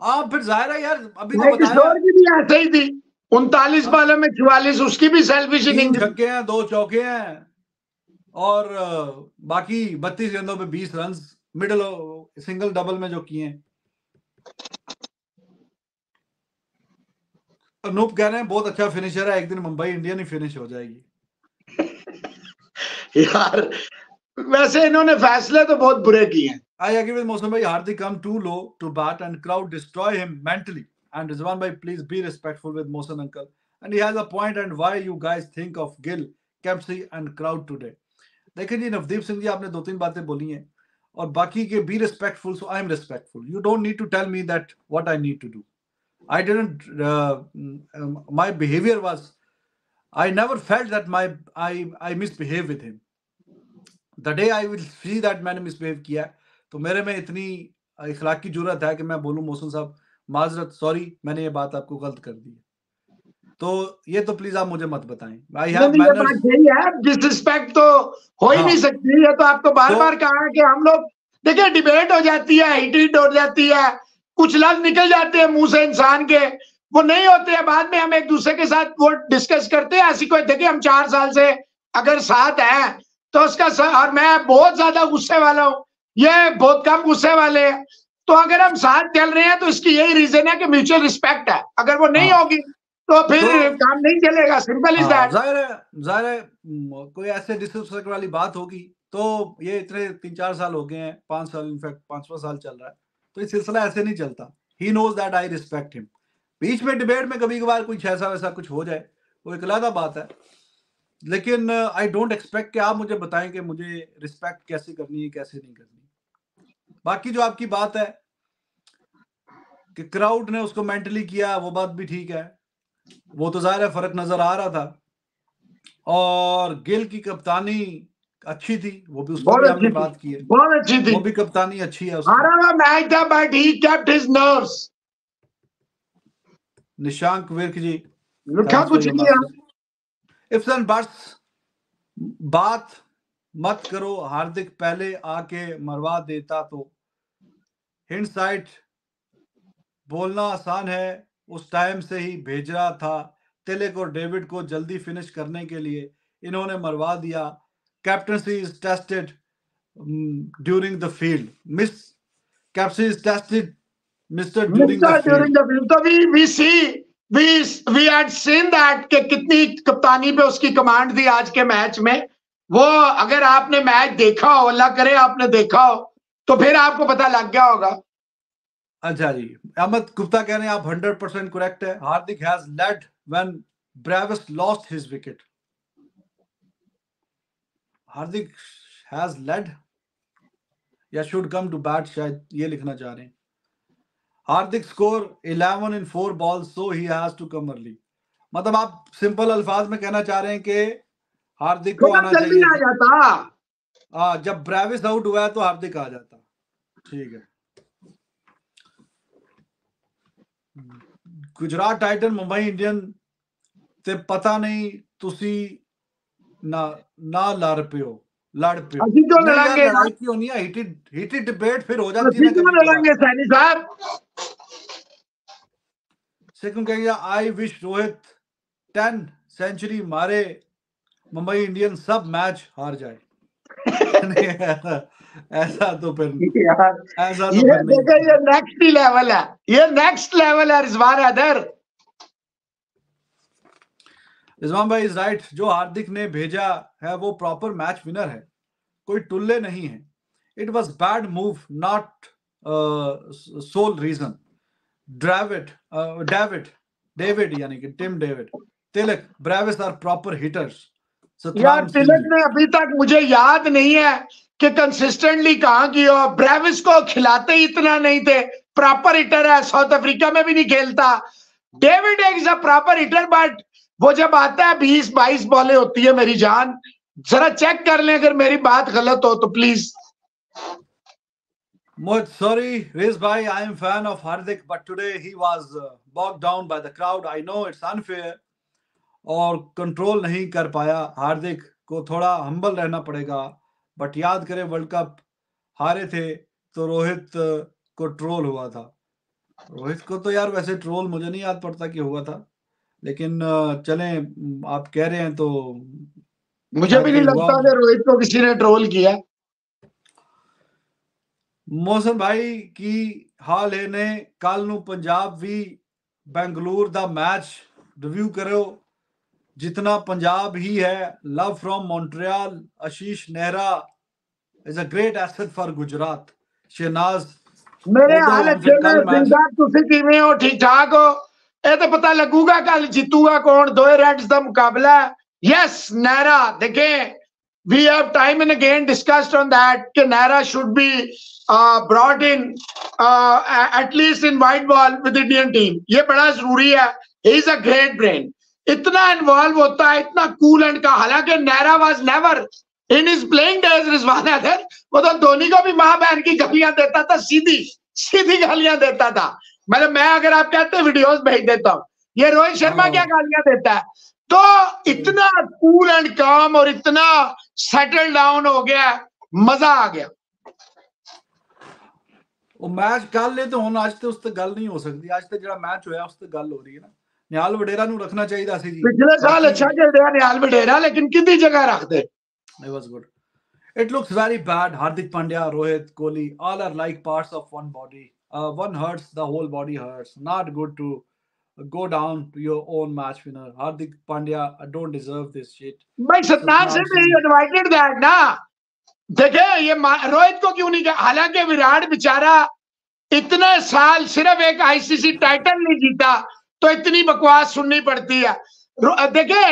आप फिर ज़ाहिर है यार अभी तो बताया भी ऐसे ही थी। उनतालीस बॉलों में चौवालीस उसकी भी सेल्फिश तीन इनिंग छक्के हैं दो चौके हैं और बाकी 32 गेंदों पे 20 रन मिडल सिंगल डबल में जो किए हैं अनूप कह रहे हैं बहुत अच्छा फिनिशर है एक दिन मुंबई इंडियन ही फिनिश हो जाएगी यार वैसे इन्होंने फैसले तो बहुत बुरे किए हैं agree with Mohsen Bhai. Hardik come too low to bat and crowd destroy him mentally. And Rizwan Bhai, please be respectful with Mohsen uncle. And he has a point and why you guys think of Gill, Kempsey and crowd today. देखिए जी नवदीप सिंह जी आपने दो तीन बातें बोली हैं और बाकी के be respectful so I am respectful you don't need to tell me that what I need to do I didn't my behaviour was I never felt that my I I misbehave with him the day I will see that मैंने misbehave किया है तो मेरे में इतनी इखलाक की ज़रूरत है कि मैं बोलूँ मोहसिन साहब माजरत सॉरी मैंने ये बात आपको गलत कर दी। तो ये तो प्लीज़ आप मुझे मत बताएँ। आई हैव है डिसरिस्पेक्ट तो हो ही हाँ। नहीं सकती ये तो आपको बार तो- बार कहा है कि हम लोग देखिए डिबेट हो जाती है हिट हो जाती है कुछ लफ्ज निकल जाते हैं मुँह से इंसान के वो नहीं होते हैं। बाद में हम एक दूसरे के साथ वो डिस्कस करते हैं ऐसी कोई देखिए हम चार साल से अगर साथ हैं तो उसका और मैं बहुत ज़्यादा गुस्से वाला हूँ ये बहुत कम गुस्से वाले हैं। तो अगर हम साथ चल रहे हैं तो इसकी यही रीजन है कि म्यूचुअल रिस्पेक्ट है। अगर वो नहीं हाँ। होगी तो फिर तो- काम नहीं चलेगा। सिंपल इज़ दैट ज़ाहिर है ज़ाहिर है कोई ऐसे डिसरिस्पेक्ट वाली बात होगी तो ये इतने तीन चार साल हो गए हैं पाँच साल इनफैक्ट पांचवा साल चल रहा है तो ये सिलसिला ऐसे नहीं चलता। He knows that I respect him बीच में डिबेट में कभी कभार कुछ ऐसा वैसा कुछ हो जाए वो एक अलग बात है। लेकिन आई डोंट एक्सपेक्ट कि आप मुझे बताएँ कि मुझे रिस्पेक्ट कैसे करनी है कैसे नहीं करनी। बाकी जो आपकी बात है कि क्राउड ने उसको मेंटली किया वो बात भी ठीक है। वो तो ज़ाहिर है फ़र्क नज़र आ रहा था। और गिल की कप्तानी अच्छी थी वो भी उसको भी हमने बात की है। बहुत अच्छी थी। वो भी कप्तानी अच्छी है उसकी। मैच था but he kept his nerves Nishank Virk ji लिखा कुछ नहीं बात मत करो हार्दिक पहले आके मरवा देता तो। हिंडसाइट बोलना आसान है उस टाइम से ही भेज रहा था तिलक और डेविड को जल्दी फिनिश करने के लिए। इन्होंने मरवा दिया। Captaincy is tested during the field miss captaincy is tested mister during the field तो seen that कि कितनी कप्तानी पे उसकी कमांड थी आज के मैच में। वो अगर आपने मैच देखा हो, अल्लाह करे आपने देखा हो तो फिर आपको पता लग गया होगा। अच्छा जी, अहमद गुप्ता कह रहे हैं, आप 100 परसेंट करेक्ट है। Hardik has led when Brevis lost his wicket Hardik has led या शुड कम टू बैट शायद ये लिखना चाह रहे हैं। Hardik score 11 in four ball so he has to come early मतलब आप सिंपल अल्फाज में कहना चाह रहे हैं कि हार्दिक को आना जल्दी आ चाहिए जाता आ, जब ब्रेविस आउट हुआ है तो हार्दिक आ जाता ठीक है ਗੁਜਰਾਤ ਟਾਈਟਨ ਮੁੰਬਈ ਇੰਡੀਅਨ ਤੇ ਪਤਾ ਨਹੀਂ ਤੁਸੀਂ ਨਾ ਨਾ ਲੜ ਪਿਓ ਲੜ ਪਿਓ ਅਸੀਂ क्यों नहीं यार, लड़ेंगे लड़ाई क्यों नहीं है हीटेड हीटेड डिबेट फिर हो जाती है ਅਸੀਂ ना क्यों कभी कभार। लड़ेंगे सैनी साहब सिक्किम मुंबई इंडियंस सब मैच हार जाए। ऐसा तो फिर ऐसा तो ये देखो ये नेक्स्ट ही लेवल है। ये नेक्स्ट लेवल है रिजवान हैदर। रिजवान भाई इज़ राइट जो हार्दिक ने भेजा है वो प्रॉपर मैच विनर है। कोई टुल्ले नहीं है। It was bad move not sole reason Dravid David David यानी कि Tim David Tilak Brevis are proper hitters यार तिलक ने अभी तक मुझे याद नहीं है कि कंसिस्टेंटली कहा की ब्रेविस को खिलाते ही इतना नहीं थे। प्रॉपर हिटर है साउथ अफ्रीका में भी नहीं खेलता। David is a proper hitter but वो जब आता है बीस बाईस बॉले होती है मेरी जान। जरा चेक कर लें अगर मेरी बात गलत हो तो please Mohit, sorry, Riz bhai, I am fan of Hardik, but today he was uh, bogged down by the crowd. I know it's unfair और कंट्रोल नहीं कर पाया हार्दिक को थोड़ा हम्बल रहना पड़ेगा बट याद करें वर्ल्ड कप हारे थे तो रोहित uh, को ट्रोल हुआ था रोहित को तो यार वैसे ट्रोल मुझे नहीं याद पड़ता कि हुआ था लेकिन uh, चलें आप कह रहे हैं तो मुझे भी नहीं लगता कि रोहित को किसी ने ट्रोल किया ਮੋਹਸਨ ਭਾਈ ਕੀ ਹਾਲ ਹੈ ਨੇ ਕੱਲ ਨੂੰ ਪੰਜਾਬ ਵੀ ਬੈਂਗਲੁਰੂ ਦਾ ਮੈਚ ਰਿਵਿਊ ਕਰਿਓ जितना पंजाब ही है love from Montreal Ashish Nehra is a great asset for Gujarat Shehnaz मेरे हाल चेल जिंदाब तुसी किवें हो? ठीक ठाक हो? ए तो पता लगूगा कल जीतूगा कौन। दोए रेड्स दा मुकाबला यस नेहरा देखे we have time and again discussed on that कि Nehra should be brought in at least in white ball with Indian team ये बड़ा ज़रूरी है। He is a great brain इतना इन्वॉल्व होता है इतना कूल एंड का हालांकि Nehra was never in his playing days Rizwan Haider वो तो धोनी को भी माँ बहन की गालियां देता था सीधी सीधी गालियां देता था मतलब मैं अगर आप कहते हैं वीडियोस भेज देता हूँ ये रोहित शर्मा हाँ। क्या गालियां देता है तो इतना कूल एंड काम और इतना सेटल डाउन हो गया मजा आ गया ਉਹ ਮੈਚ ਕੱਲ ਨੇ ਤੇ ਹੁਣ ਅੱਜ ਤੇ ਉਸ ਤੇ ਗੱਲ ਨਹੀਂ ਹੋ ਸਕਦੀ ਅੱਜ ਤੇ ਜਿਹੜਾ ਮੈਚ ਹੋਇਆ ਉਸ ਤੇ ਗੱਲ ਹੋ ਰਹੀ ਹੈ ਨਾ ਨਿਹਾਲ ਵਡੇਰਾ ਨੂੰ ਰੱਖਣਾ ਚਾਹੀਦਾ ਸੀ ਜੀ पिछले साल अच्छा खेल रहा निहाल बडेरा लेकिन कितनी जगह रख दे It was good. It looks very bad. Hardik Pandya, Rohit, Kohli, all are like parts of one body. Uh, one hurts, the whole body hurts. Not good to go down to your own match winner. Hardik Pandya, I don't deserve this shit. भाई सतनाम से भी invited that ना देखे ये मा- रोहित को क्यों नहीं कहा हालांकि विराट बेचारा इतने साल सिर्फ एक आईसीसी टाइटल नहीं जीता तो इतनी बकवास सुननी पड़ती है। देखे,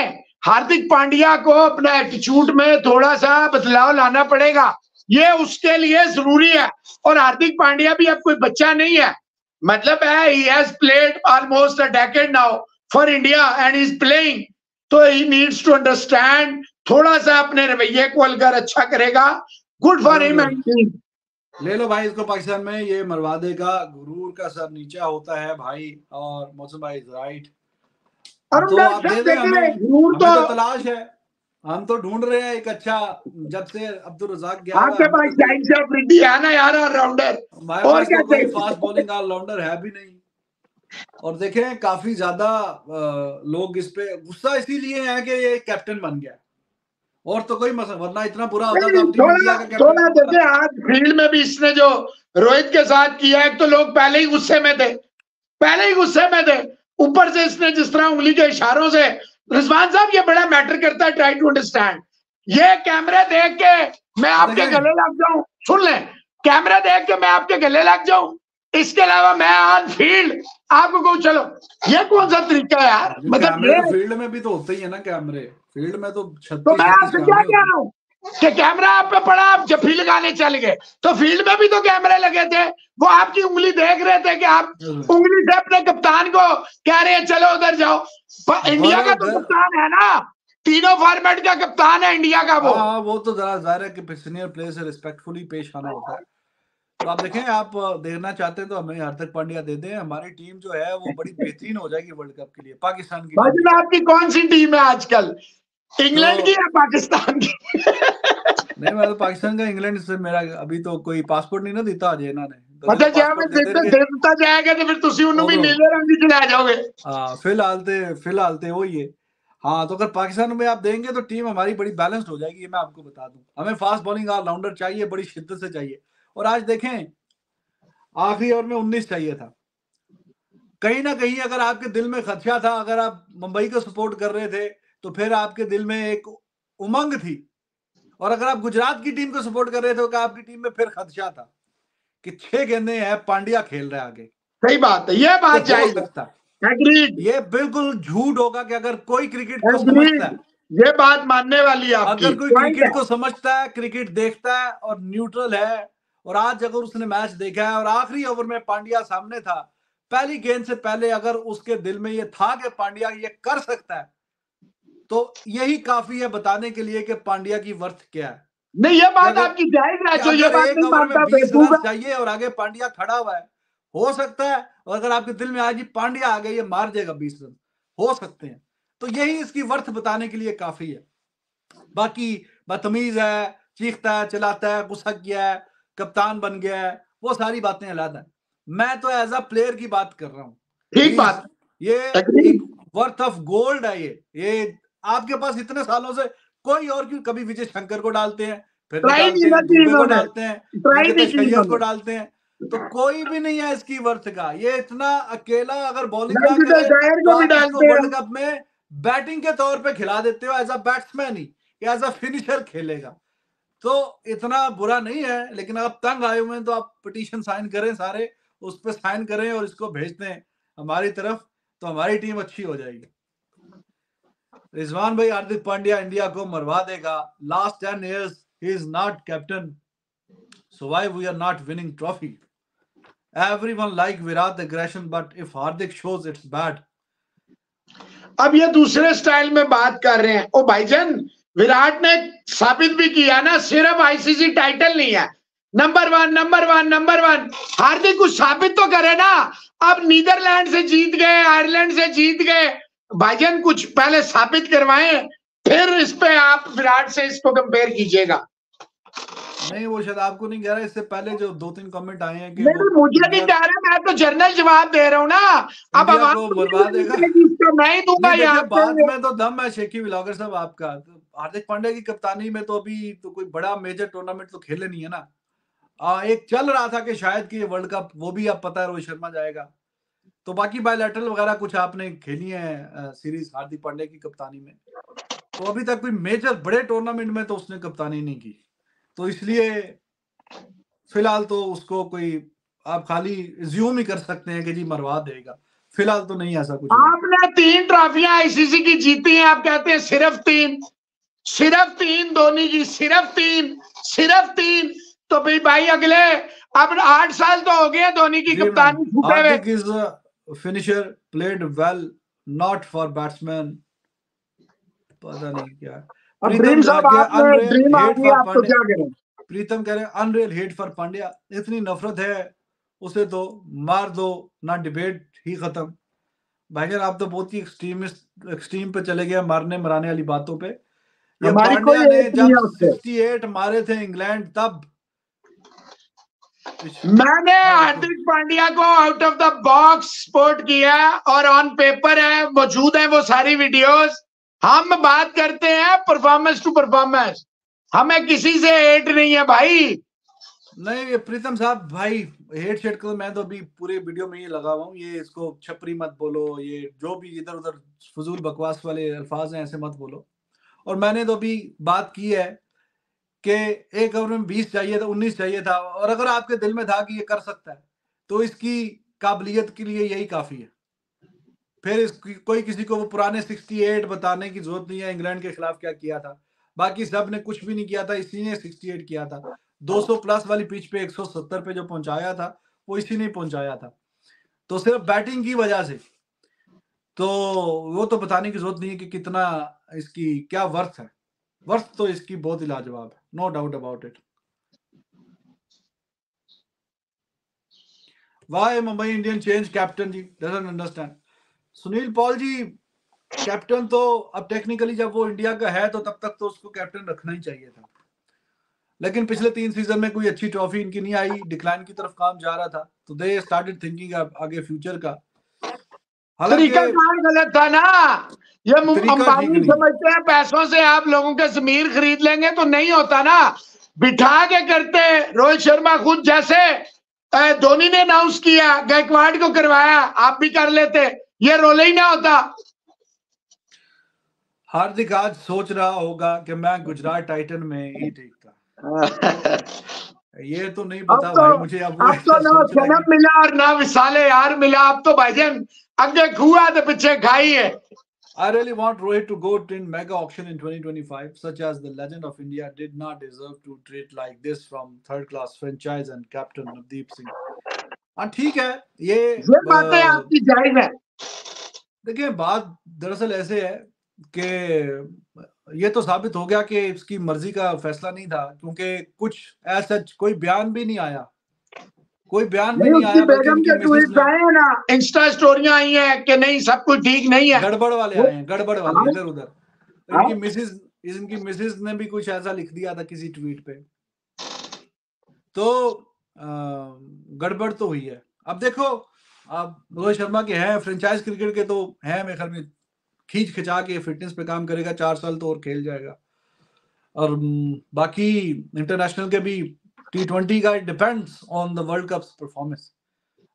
हार्दिक पांड्या को अपना एटीट्यूड में थोड़ा सा बदलाव लाना पड़ेगा। ये उसके लिए ज़रूरी है। और हार्दिक पांड्या भी अब कोई बच्चा नहीं है। मतलब है he has played almost a decade now for India and is playing तो ही नीड्स टू अंडरस्टैंड थोड़ा सा अपने रवैये को अलगर अच्छा करेगा। गुड फॉर हिम एंड ले लो भाई इसको पाकिस्तान में ये मरवा देगा गुरूर का सर नीचा होता है भाई और मौसम भाई राइट तो आप दे दें हमें हमें तो तो तलाश है। हम तो ढूंढ रहे हैं एक अच्छा जब से अब्दुल रजाक गया आपके पास तो कोई- शाहिद है ना यार ऑलराउंडर और क्या चाहिए? फास्ट बॉलिंग ऑलराउंडर है भी नहीं। और देखें काफ़ी ज़्यादा लोग इस पे गुस्सा इसीलिए है कि ये कैप्टन बन गया। और तो कोई मसला वरना इतना बुरा होता तो थोड़ा कैप्टन आज फ़ील्ड में भी इसने जो रोहित के साथ किया है तो लोग पहले ही गुस्से में थे पहले ही गुस्से में थे। ऊपर से इसने जिस तरह उंगली के इशारों से रिजवान साहब ये बड़ा मैटर करता है ट्राई टू अंडरस्टैंड ये कैमरे देख के मैं आपके गले लग जाऊँ। सुन लें कैमरे देख के मैं आपके गले लग जाऊँ। इसके अलावा मैं ऑन फ़ील्ड आपको कहूँ चलो ये कौन सा तरीका है यार? मतलब ये तो फ़ील्ड में भी तो होते ही है ना कैमरे फ़ील्ड में तो तो मैं आपसे क्या कह रहा हूँ? कि कैमरा आप पे पड़ा आप जफी लगाने चल गए तो फ़ील्ड में भी तो कैमरे लगे थे। वो आपकी उंगली देख रहे थे कि आप उंगली से अपने कप्तान को कह रहे हैं चलो उधर जाओ। पर इंडिया का तो कप्तान है ना। तीनों फॉर्मेट का कप्तान है इंडिया का वो। हाँ वो तो जरा ज़ाहिर है कि सीनियर प्लेयर से रिस्पेक्टफुली पेश आना होता है। तो आप देखें आप देखना चाहते हैं तो हमें हार्दिक पांड्या दे दें हमारी टीम जो है वो बड़ी बेहतरीन हो जाएगी वर्ल्ड कप के लिए पाकिस्तान की आपकी कौन सी टीम है आजकल इंग्लैंड तो, की या पाकिस्तान की नहीं मैं तो पाकिस्तान का इंग्लैंड से मेरा अभी तो कोई पासपोर्ट नहीं ना देता अजय ने अच्छा ਜੇ ਮੈਂ ਦਿੱਤਾ ਜਾਏਗਾ ਤੇ ਫਿਰ ਤੁਸੀਂ ਉਹਨੂੰ ਵੀ ਨੀਲੇ रंग की ਲੈ जाओगे हां फिलहाल ते फिलहाल ते वही है हाँ तो अगर पाकिस्तान में आप देंगे तो टीम हमारी बड़ी बैलेंस्ड हो जाएगी ये मैं आपको बता दूं हमें फास्ट बॉलिंग ऑलराउंडर चाहिए बड़ी शिद्दत से चाहिए और आज देखें आखिरी ओवर में उन्नीस चाहिए था। कहीं ना कहीं अगर आपके दिल में खदशा था अगर आप मुंबई को सपोर्ट कर रहे थे तो फिर आपके दिल में एक उमंग थी। और अगर आप गुजरात की टीम को सपोर्ट कर रहे थे तो आपकी टीम में फिर खदशा था कि छह गेंदे हैं पांड्या खेल रहे आगे। सही बात है ये बात तो सकता ये बिल्कुल झूठ होगा कि अगर कोई क्रिकेट को समझता है। ये बात मानने वाली है अगर कोई क्रिकेट को समझता है क्रिकेट देखता है और न्यूट्रल है और आज अगर उसने मैच देखा है और आखिरी ओवर में पांड्या सामने था पहली गेंद से पहले अगर उसके दिल में ये था कि पांड्या ये कर सकता है तो यही काफ़ी है बताने के लिए कि पांड्या की वर्थ क्या है। नहीं ये बात आपकी जायज़ ये बात नहीं मानता चाहिए और आगे पांड्या खड़ा हुआ है हो सकता है और अगर आपके दिल में आज पांड्या आ गए ये मार देगा बीस रन हो सकते हैं। तो यही इसकी वर्थ बताने के लिए काफ़ी है। बाकी बदतमीज है चीखता है चलाता है गुस्सा किया है कप्तान बन गया है वो सारी बातें अलग है। मैं तो एज अ प्लेयर की बात कर रहा हूँ। ठीक बात। ये वर्थ ऑफ़ गोल्ड है ये। ये आपके पास इतने सालों से कोई और क्यों कभी विजय शंकर को डालते हैं फिर को डालते हैं को डालते हैं। तो कोई भी नहीं है इसकी वर्थ का। ये इतना अकेला अगर बॉलिंग वर्ल्ड कप में बैटिंग के तौर पे खिला देते हो as a batsman he as a finisher खेलेगा। तो इतना बुरा नहीं है, लेकिन आप तंग आए हुए हैं तो आप पिटीशन साइन करें सारे, उस पर साइन करें और इसको भेज दें हमारी तरफ़ तो हमारी टीम अच्छी हो जाएगी। रिजवान भाई हार्दिक पांड्या इंडिया को मरवा देगा। Last ten years he is not captain so why we are not winning trophy everyone like Virat aggression but if Hardik shows it's bad अब ये दूसरे स्टाइल में बात कर रहे हैं। ओ भाईजान विराट ने साबित भी किया ना सिर्फ़ आईसीसी टाइटल नहीं है। Number one number one number one Hardik कुछ साबित तो करे ना। अब नीदरलैंड से जीत गए आयरलैंड से जीत गए। भाईजान कुछ पहले साबित करवाएँ फिर इस पे आप विराट से इसको कंपेयर कीजिएगा। नहीं वो शायद आपको नहीं कह रहा इससे पहले जो दो तीन कमेंट आए हैं कि नहीं मुझे नहीं कह रहा मैं तो जनरल जवाब दे रहा हूँ ना। अब को बर्बाद देगा मैं ही दूँगा यहाँ बाद में तो दम है शेखी विलागर साहब आपका। तो हार्दिक पांड्या की कप्तानी में तो अभी तो कोई बड़ा मेजर टूर्नामेंट तो खेले नहीं है ना। आ, एक चल रहा था कि शायद कि वर्ल्ड कप वो भी आप पता है रोहित शर्मा जाएगा। तो बाकी बायोलेटरल वगैरह कुछ आपने खेली है सीरीज़ हार्दिक पांड्या की कप्तानी में? तो अभी तक कोई मेजर बड़े टूर्नामेंट में तो उसने कप्तानी नहीं की। तो इसलिए फ़िलहाल तो उसको कोई आप खाली ज्यूम ही कर सकते हैं कि जी मरवा देगा। फ़िलहाल तो नहीं ऐसा कुछ आपने तीन ट्रॉफियाँ आईसीसी की जीती हैं आप कहते हैं सिर्फ़ तीन। सिर्फ़ तीन धोनी जी सिर्फ़ तीन सिर्फ़ तीन। तो भाई भाई अगले अब आठ साल तो हो गए धोनी की कप्तानी छूटे हुए। Finisher played well not for batsman पता नहीं क्या। प्रीतम कह रहे अनरियल हेट फॉर पांड्या इतनी नफरत है उसे तो मार दो ना डिबेट ही खत्म। भाईजान आप तो बहुत ही एक्सट्रीमिस्ट एक्सट्रीम पे चले गए मारने मराने वाली बातों पे। ये पांड्या ने जब 68 मारे थे इंग्लैंड तब। मैंने हार्दिक पांड्या को out of the box support किया और ऑन पेपर है मौजूद है वो सारी वीडियोस हम बात करते हैं परफॉर्मेंस टू परफॉर्मेंस हमें किसी से हेट नहीं है भाई। नहीं प्रीतम साहब भाई हेट शेट को मैं तो अभी पूरे वीडियो में ये लगा हुआ हूँ। ये इसको छपरी मत बोलो ये जो भी इधर उधर फजूल बकवास वाले अल्फाज हैं ऐसे मत बोलो। और मैंने तो अभी बात की है कि एक ओवर में बीस चाहिए था उन्नीस चाहिए था, और अगर आपके दिल में था कि ये कर सकता है तो इसकी काबिलियत के लिए यही काफ़ी है। फिर इसकी कोई किसी को वो पुराने 68 बताने की ज़रूरत नहीं है, इंग्लैंड के खिलाफ क्या किया था। बाकी सबने कुछ भी नहीं किया था, इसी ने 68 किया था। 200 प्लस वाली पिच पे 170 पे जो पहुँचाया था, वो इसी ने पहुँचाया था। तो सिर्फ़ बैटिंग की वजह से तो वो तो बताने की ज़रूरत नहीं है कि कितना इसकी क्या वर्थ है? वर्थ तो इसकी बहुत ही लाजवाब है no doubt about it why Mumbai Indian change captain ji? Doesn't understand Sunil Paul ji captain तो अब टेक्निकली जब वो इंडिया का है तो तब तक तो उसको कैप्टन रखना ही चाहिए था। लेकिन पिछले तीन सीज़न में कोई अच्छी ट्रॉफी इनकी नहीं आई डिक्लाइन की तरफ़ काम जा रहा था। तो दे स्टार्टेड थिंकिंग आगे फ्यूचर का। तरीका गलत था ना ये अंबानी समझते हैं पैसों से आप लोगों के जमीर खरीद लेंगे तो नहीं होता ना। बिठा के करते रोहित शर्मा खुद जैसे धोनी ने अनाउंस किया गायकवाड़ को करवाया आप भी कर लेते ये रोल ही ना होता। हार्दिक आज सोच रहा होगा कि मैं गुजरात टाइटन में ही ठीक था ये तो नहीं पता तो, भाई मुझे अब अब तो ना जन्म मिला और ना विसाले यार मिला अब तो भाईजान अगे खुआ तो पीछे खाई है I really want Rohit to go in mega auction in 2025, such as the legend of India did not deserve to treat like this from third class franchise and captain Navdeep Singh. हाँ ठीक है ये ये बातें आपकी जायज़ है देखिए बात दरअसल ऐसे है कि ये तो साबित हो गया कि इसकी मर्ज़ी का फैसला नहीं था क्योंकि कुछ ऐसा कोई बयान भी नहीं आया। कोई बयान भी नहीं आया बेगम के ट्वीट आए हैं ना इंस्टा स्टोरियाँ आई हैं कि नहीं सब कुछ ठीक नहीं है। गड़बड़ वाले आए हैं गड़बड़ वाले हाँ। इधर उधर तो इनकी मिसेस इनकी मिसेस ने भी कुछ ऐसा लिख दिया था किसी ट्वीट पे। तो गड़बड़ तो हुई है। अब देखो अब रोहित शर्मा के हैं फ्रेंचाइज क्रिकेट के तो हैं मेरे ख्याल में खींच खिंचा के फिटनेस पे काम करेगा, चार साल तो और खेल जाएगा। और बाकी इंटरनेशनल के भी टी ट्वेंटी का depends on the world cup performance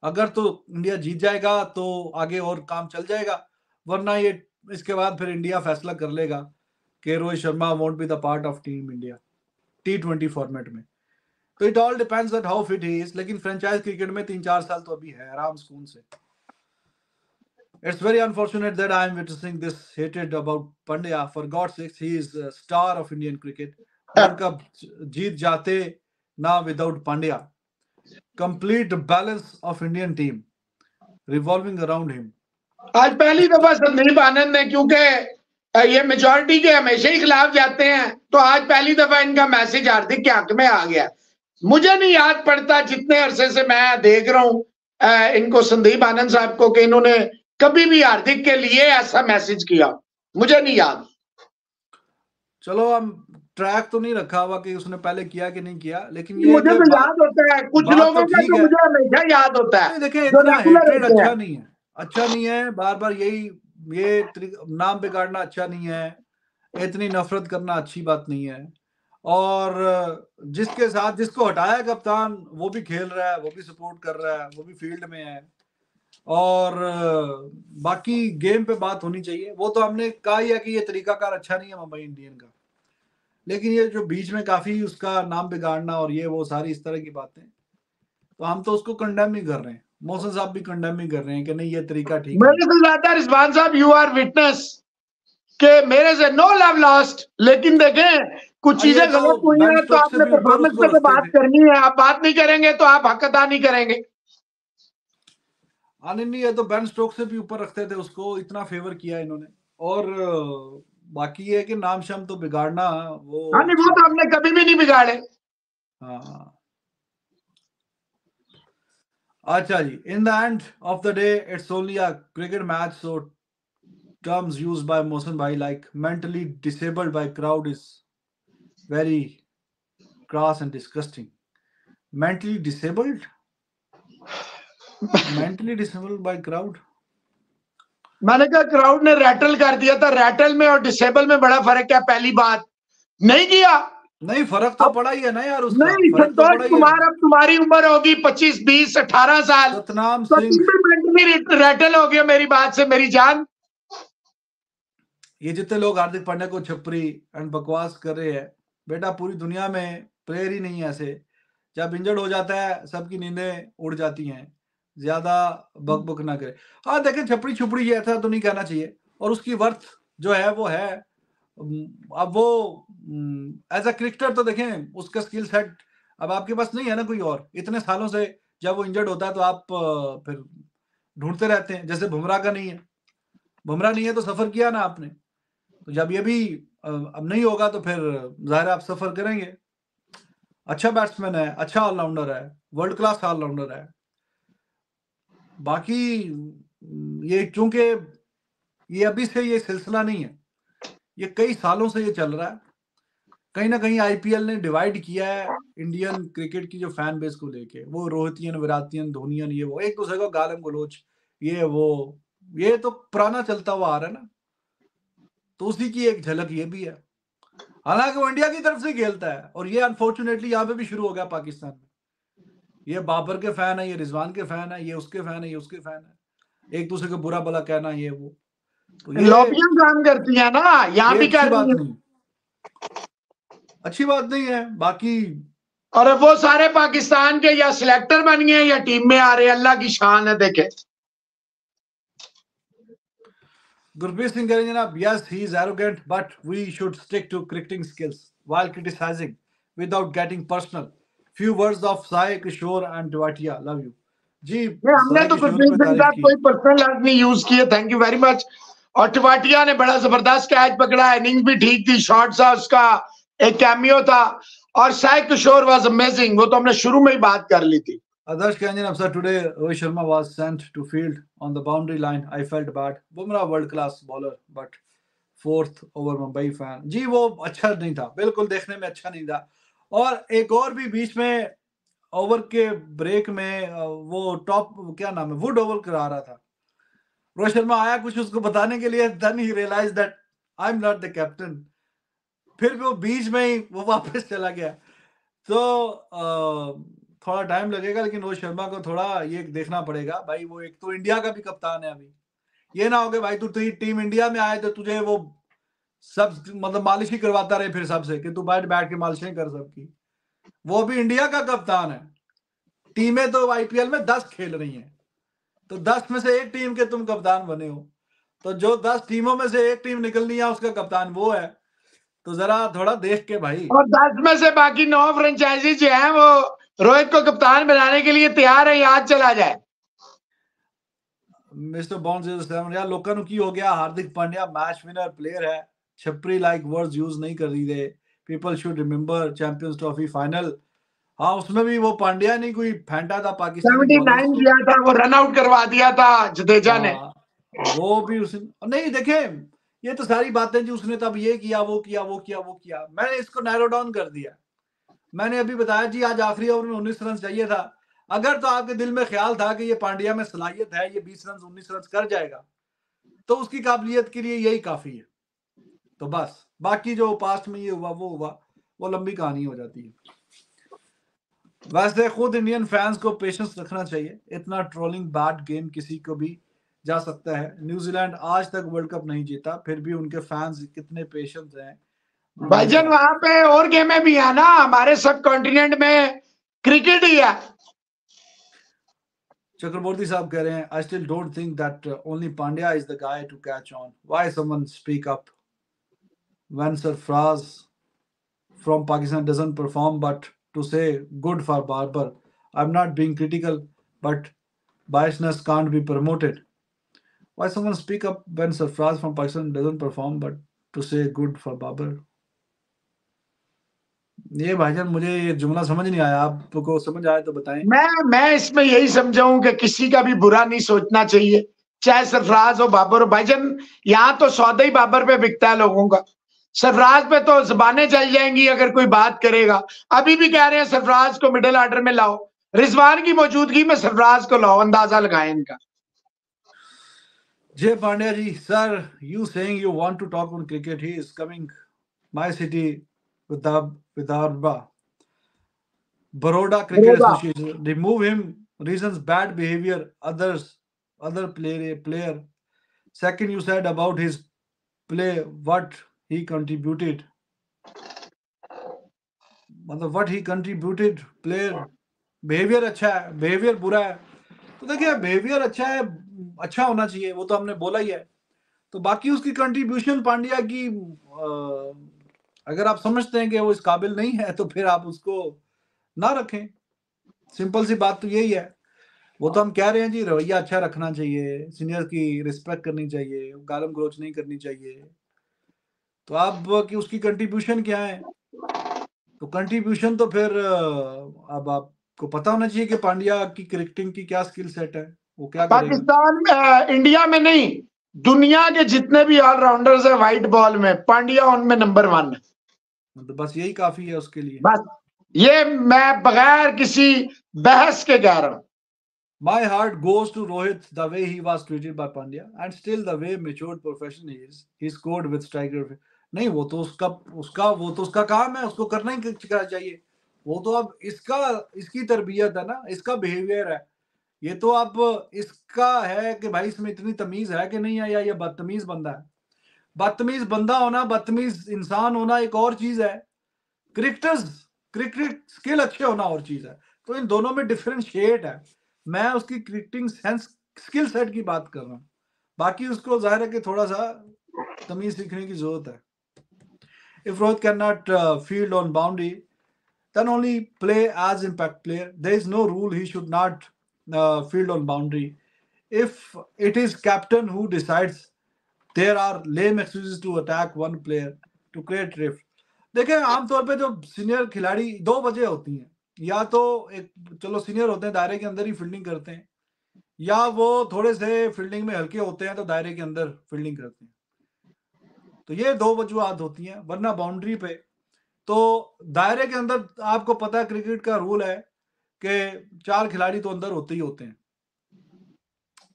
अगर तो इंडिया जीत जाएगा तो आगे और काम चल जाएगा, वरना ये, इसके बाद फिर इंडिया फैसला कर लेगा कि Rohit Sharma won't be the part of team India T twenty format में। तो it all depends that how fit he is लेकिन फ्रेंचाइज क्रिकेट में तीन चार साल तो अभी है, आराम सुकून से। It's very unfortunate that I am witnessing this hated about Pandya. For God's sake, he is a star of Indian cricket. World Cup जीत जाते now without Pandya. Complete balance of Indian team revolving around him. आज पहली दफ़ा संदीप आनंद ने क्योंकि ये majority के हमेशा ही खिलाफ जाते हैं तो आज पहली दफ़ा इनका मैसेज हार्दिक के हक में आ गया मुझे नहीं याद पड़ता जितने अरसे से मैं देख रहा हूँ इनको संदीप आनंद साहब को कि इन्होंने कभी भी हार्दिक के लिए ऐसा मैसेज किया। मुझे नहीं याद। चलो हम ट्रैक तो नहीं रखा हुआ कि उसने पहले किया कि नहीं किया लेकिन ये मुझे तो याद होता है। कुछ लोगों तो को मुझे हमेशा याद होता है। देखिए इतना हेट्रेड अच्छा नहीं है। अच्छा नहीं है बार बार यही ये नाम बिगाड़ना अच्छा नहीं है। इतनी नफरत करना अच्छी बात नहीं है। और जिसके साथ जिसको हटाया कप्तान वो भी खेल रहा है वो भी सपोर्ट कर रहा है वो भी फ़ील्ड में है। और बाकी गेम पे बात होनी चाहिए। वो तो हमने कहा ही है कि ये तरीकाकार अच्छा नहीं है मुंबई इंडियन का। लेकिन ये जो बीच में काफ़ी उसका नाम बिगाड़ना और ये वो सारी इस तरह की बातें तो हम तो उसको कंडेम ही कर रहे हैं। मोहसन साहब भी कंडेम ही कर रहे हैं कि नहीं ये तरीका ठीक है। रिजवान साहब यू आर विटनेस के मेरे से नो लव लॉस्ट लेकिन देखें कुछ चीज़ें तो गलत हुई हैं तो आपने परफॉर्मेंस पे तो बात करनी है। आप बात नहीं करेंगे तो आप हक अदा नहीं करेंगे। हाँ नहीं ये तो बैन स्ट्रोक से भी ऊपर रखते थे उसको इतना फेवर किया इन्होंने और बाकी ये कि नाम शाम तो बिगाड़ना वो हाँ नहीं वो तो हमने कभी भी नहीं बिगाड़े हाँ अच्छा जी in the end of the day it's only a cricket match so terms used by Mohsen Bhai like mentally disabled by crowd is very crass and disgusting. Mentally disabled? Mentally disabled by crowd? मैंने कहा crowd ने rattle कर दिया था। Rattle में और disable में बड़ा फ़र्क है पहली बात। नहीं किया। नहीं फ़र्क तो पड़ा ही है ना यार उसका। नहीं संतोष तो कुमार अब तुम्हारी उम्र होगी पच्चीस बीस अठारह साल। सतनाम तो सिंह। रैटल हो गया मेरी बात से मेरी जान। ये जितने लोग हार्दिक पांड्या को छपरी एंड बकवास कर रहे हैं बेटा पूरी दुनिया में प्लेयर ही नहीं है ऐसे। जब इंजर्ड हो जाता है सबकी नींदें उड़ जाती हैं। ज़्यादा बक बक ना करे। हाँ देखें छपड़ी छुपड़ी ये ऐसा तो नहीं कहना चाहिए। और उसकी वर्थ जो है वो है। अब वो एज अ क्रिकेटर तो देखें उसका स्किल सेट अब आपके पास नहीं है ना कोई और। इतने सालों से जब वो इंजर्ड होता है तो आप फिर ढूंढते रहते हैं। जैसे बुमराह का नहीं है। बुमराह नहीं है तो सफ़र किया ना आपने। तो जब ये भी अब नहीं होगा तो फिर ज़ाहिर आप सफ़र करेंगे। अच्छा बैट्समैन है अच्छा ऑलराउंडर है वर्ल्ड क्लास ऑलराउंडर है। बाकी, ये चूँकि ये अभी से ये सिलसिला नहीं है, ये कई सालों से ये चल रहा है। कहीं ना कहीं आईपीएल ने डिवाइड किया है इंडियन क्रिकेट की जो फ़ैन बेस को लेके। वो रोहितियन, विरातियन, धोनियन, ये वो, एक दूसरे को गालम गलोच, ये वो, ये तो पुराना चलता हुआ आ रहा है ना। तो उसी की एक झलक ये भी है। हालाँकि वो इंडिया की तरफ़ से खेलता है और ये अनफॉर्चुनेटली यहाँ पे भी शुरू हो गया पाकिस्तान में। ये बाबर के फ़ैन है ये रिजवान के फ़ैन है ये उसके फ़ैन है ये उसके फ़ैन है। एक दूसरे को बुरा भला कहना ये वो। तो ये काम करती है ना यहाँ भी कर बात नहीं अच्छी बात नहीं है बाकी और वो सारे पाकिस्तान के या सिलेक्टर बन गए या टीम में आ रहे अल्लाह की शान है देखे। Gurpreet Singh Garanjana, yes, he is arrogant, but we should stick to cricketing skills while criticizing without getting personal. Few words of Sai Kishore and Dwatia. Love you. जी हमने तो गुरप्रीत सिंह साहब कोई पर्सनल लफ्ज नहीं यूज़ किए. थैंक यू वेरी मच और टिवाटिया ने बड़ा ज़बरदस्त कैच पकड़ा. इनिंग भी ठीक थी. शॉट था उसका. एक कैमियो था. और साई किशोर वाज अमेजिंग वो तो हमने शुरू में ही बात कर ली थी. Adarsh Kanjan, sir, today Rohit Sharma was sent to field on the boundary line. I felt bad. Bumrah world class bowler, but fourth over Mumbai fan ji वो अच्छा नहीं था. बिल्कुल देखने में अच्छा नहीं था. और एक और भी बीच में ओवर के ब्रेक में वो टॉप, क्या नाम है, वुड ओवर करा रहा था। रोहित शर्मा आया कुछ उसको बताने के लिए then he realise that I am not the captain फिर भी वो बीच में ही, वो वापस चला गया। तो थोड़ा टाइम लगेगा, लेकिन रोहित शर्मा को थोड़ा ये देखना पड़ेगा, भाई वो एक तो इंडिया का भी कप्तान है अभी। ये ना हो गया भाई तू टीम इंडिया में आए तो तुझे वो सब मतलब मालिश ही करवाता रहे फिर सबसे कि तू बैठ बैठ के मालिशें कर सबकी। वो भी इंडिया का कप्तान है। टीमें तो आईपीएल में दस खेल रही हैं। तो दस में से एक टीम के तुम कप्तान बने हो। तो जो दस टीमों में से एक टीम निकलनी है उसका कप्तान वो है। तो जरा थोड़ा देख के भाई। और दस में से बाकी नौ फ्रेंचाइजी जो है वो रोहित को कप्तान बनाने के लिए तैयार है आज चला जाए। मिस्टर बॉन्स यार लोगों की हो गया Hardik Pandya match winner player है। छपरी लाइक वर्ड्स यूज़ नहीं कर रही थे। People should remember champions trophy final हाँ उसमें भी वो पांड्या ने कोई फेंटा था पाकिस्तान दिया था वो रन आउट करवा दिया था जडेजा ने। हाँ, वो भी उसने नहीं देखे ये तो सारी बातें जी उसने तब ये किया वो किया वो किया वो किया। मैंने इसको नैरो डाउन कर दिया। मैंने अभी बताया जी आज आखिरी ओवर में उन्नीस रन चाहिए था। अगर तो आपके दिल में ख्याल था कि ये पांड्या में सलाहियत है ये बीस रन उन्नीस रन कर जाएगा तो उसकी काबिलियत के लिए यही काफ़ी है। तो बस। बाकी जो पास्ट में ये हुआ वो हुआ। वो लंबी कहानी हो जाती है। वैसे खुद इंडियन फैंस को पेशेंस रखना चाहिए। इतना ट्रोलिंग बैड गेम किसी को भी जा सकता है। न्यूजीलैंड आज तक वर्ल्ड कप नहीं जीता फिर भी उनके फैंस कितने पेशेंस हैं। भाईजान वहाँ पे और गेमें भी है ना। हमारे सब कॉन्टिनेंट में क्रिकेट ही है। चक्रवर्ती साहब कह रहे हैं I still don't think that only Pandya is the guy to catch on why someone speak up when Sarfaraz from Pakistan doesn't perform, but to say good for Barber, I'm not being critical, but biasness can't be promoted. Why someone speak up when Sarfraz from Pakistan doesn't perform, but to say good for Barber? ये भाईजान मुझे ये जुमला समझ नहीं आया आपको समझ आया तो बताएँ मैं मैं इसमें यही समझाऊं कि किसी का भी बुरा नहीं सोचना चाहिए चाहे सरफराज हो बाबर हो भाईजान यहाँ तो सौदा ही बाबर पे बिकता है लोगों का सरफराज पे तो जबाने चल जाएँगी अगर कोई बात करेगा। अभी भी कह रहे हैं सरफराज को मिडिल ऑर्डर में लाओ। रिजवान की मौजूदगी में सरफराज को लाओ अंदाज़ा लगाए इनका। Jay Pandya ji sir you saying you want to talk on cricket he is coming my city Vidarbha Baroda cricket association remove him reasons bad behaviour others other player player second you said about his play what he contributed. मतलब what he contributed player behaviour अच्छा है behaviour बुरा है। तो देखिए behaviour अच्छा है अच्छा होना चाहिए, वो तो हमने बोला ही है। तो बाकी उसकी कंट्रीब्यूशन पांड्या की अगर आप समझते हैं कि वो इस काबिल नहीं है तो फिर आप उसको ना रखें। सिंपल सी बात तो यही है। वो तो हम कह रहे हैं, जी, रवैया अच्छा रखना चाहिए सीनियर की रिस्पेक्ट करनी चाहिए, गालम ग्रोच नहीं करनी चाहिए। तो आप कि उसकी कंट्रीब्यूशन क्या है तो कंट्रीब्यूशन तो फिर अब आपको पता होना चाहिए कि पांड्या की क्रिकेटिंग की क्या स्किल सेट है वो क्या पाकिस्तान इंडिया में नहीं दुनिया के जितने भी ऑलराउंडर्स है व्हाइट बॉल में पांड्या उनमें नंबर वन है तो बस यही काफ़ी है उसके लिए बस ये मैं बगैर किसी बहस के कह रहा हूँ My heart goes to Rohit the way he was treated by Pandya and still the way matured profession he is. He scored with striker. नहीं, वो तो उसका उसका, वो तो उसका काम है, उसको करना ही चाहिए। वो तो अब इसका, इसकी तरबियत है ना, इसका बिहेवियर है। ये तो अब इसका है कि भाई इसमें इतनी तमीज है कि नहीं है, या ये बदतमीज बंदा है? बदतमीज बंदा होना, बदतमीज इंसान होना एक और चीज़ है। क्रिकेटर्स क्रिकेट स्किल अच्छे होना और चीज़ है। तो इन दोनों में डिफरेंशिएट है। मैं उसकी क्रिकेटिंग सेंस स्किल सेट की बात कर रहा हूँ। बाकी उसको ज़ाहिर है कि थोड़ा सा तमीज सीखने की ज़रूरत है। If Rohit cannot uh, field on boundary, then only play as impact player. There is no rule he should not uh, field on boundary. If it is captain who decides, there are lame excuses to attack one player to create rift. देखें आमतौर पे जो senior खिलाड़ी दो वजह होती हैं या तो एक चलो सीनियर होते हैं दायरे के अंदर ही फील्डिंग करते हैं या वो थोड़े से फील्डिंग में हल्के होते हैं तो दायरे के अंदर फील्डिंग करते हैं तो ये दो वजूहत होती हैं वरना बाउंड्री पे। तो दायरे के अंदर आपको पता है क्रिकेट का रूल है कि चार खिलाड़ी तो अंदर होते ही होते हैं।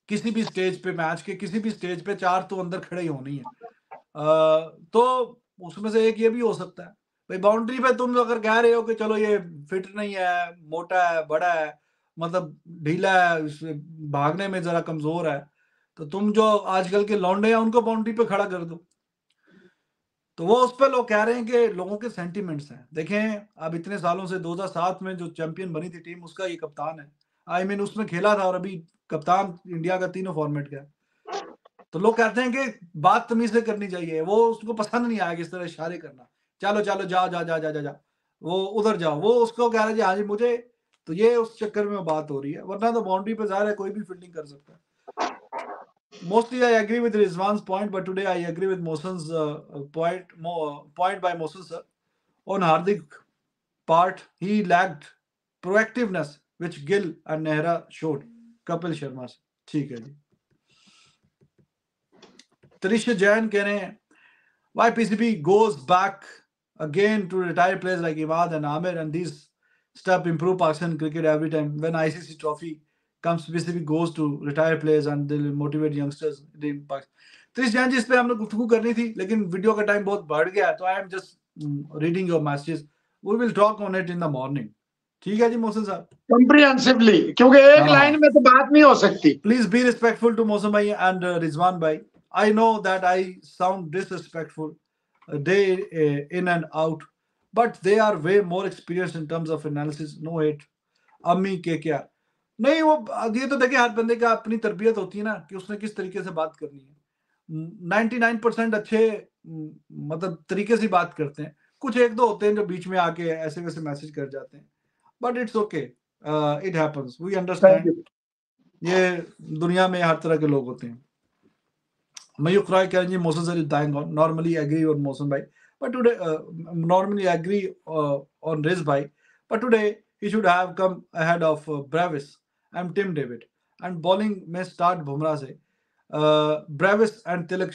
किसी भी स्टेज पे मैच के किसी भी स्टेज पे चार तो अंदर खड़े ही होनी है आ, तो उसमें से एक ये भी हो सकता है भाई बाउंड्री पे तुम अगर कह रहे हो कि चलो ये फिट नहीं है मोटा है बड़ा है मतलब ढीला है भागने में जरा कमज़ोर है तो तुम जो आजकल के लौंडे हैं उनको बाउंड्री पे खड़ा कर दो। तो वो उस पर लोग कह रहे हैं कि लोगों के सेंटिमेंट्स हैं। देखें अब इतने सालों से 2007 में जो चैंपियन बनी थी टीम उसका ये कप्तान है। आई I मीन mean, उसमें खेला था और अभी कप्तान इंडिया का तीनों फॉर्मेट का तो लोग कहते हैं कि बात तमीज से करनी चाहिए। वो उसको पसंद नहीं आया किस तरह इशारे करना। चलो चलो जा जा जा जा जा जा। वो उधर जाओ। वो उसको कह रहे है हाँ जी मुझे तो ये उस चक्कर में बात हो रही है। वरना तो बाउंड्री पे जा रहा है कोई भी फील्डिंग कर सकता है। mostly I agree with Rizwan's point, but today I agree with Mohsen's uh, point, more, point by Mohsen sir. On Hardik part, he lacked proactiveness, which Gill and Nehra showed. Kapil Sharma से ठीक है जी Trisha Jain कह रहे हैं why PCB goes back again to retire players like Imad and Amir and these step improve Pakistan cricket every time when ICC trophy comes specific goes to retired players and they'll motivate youngsters in Pakistan. तो इस जैन जिस पे हमने गुफ्तगू करनी थी लेकिन video का टाइम बहुत बढ़ गया तो I am just reading your messages we will talk on it in the morning ठीक है जी मोहसिन साहब कॉम्प्रिहेंसिवली क्योंकि एक लाइन हाँ। में तो बात नहीं हो सकती please be respectful to Mohsin भाई एंड रिजवान भाई I know that I sound disrespectful day in and out but they are way more experience in terms of analysis no hate अम्मी के क्या नहीं वो ये तो देखिए हर बंदे का अपनी तरबियत होती है ना कि उसने किस तरीके से बात करनी है। नाइनटी नाइन परसेंट अच्छे मतलब तरीके से बात करते हैं। कुछ एक दो होते हैं जो बीच में आके ऐसे वैसे मैसेज कर जाते हैं। But it's okay it happens we understand ये दुनिया में हर तरह के लोग होते हैं। मयूक राय कह जी मौसम सर दाएंग नॉर्मली एग्री और मौसम भाई but today normally agree on Riz भाई but today should have come ahead of uh, Bravis. I'm Tim David. And bowling में start बुमराह से। ब्रेविस एंड तिलक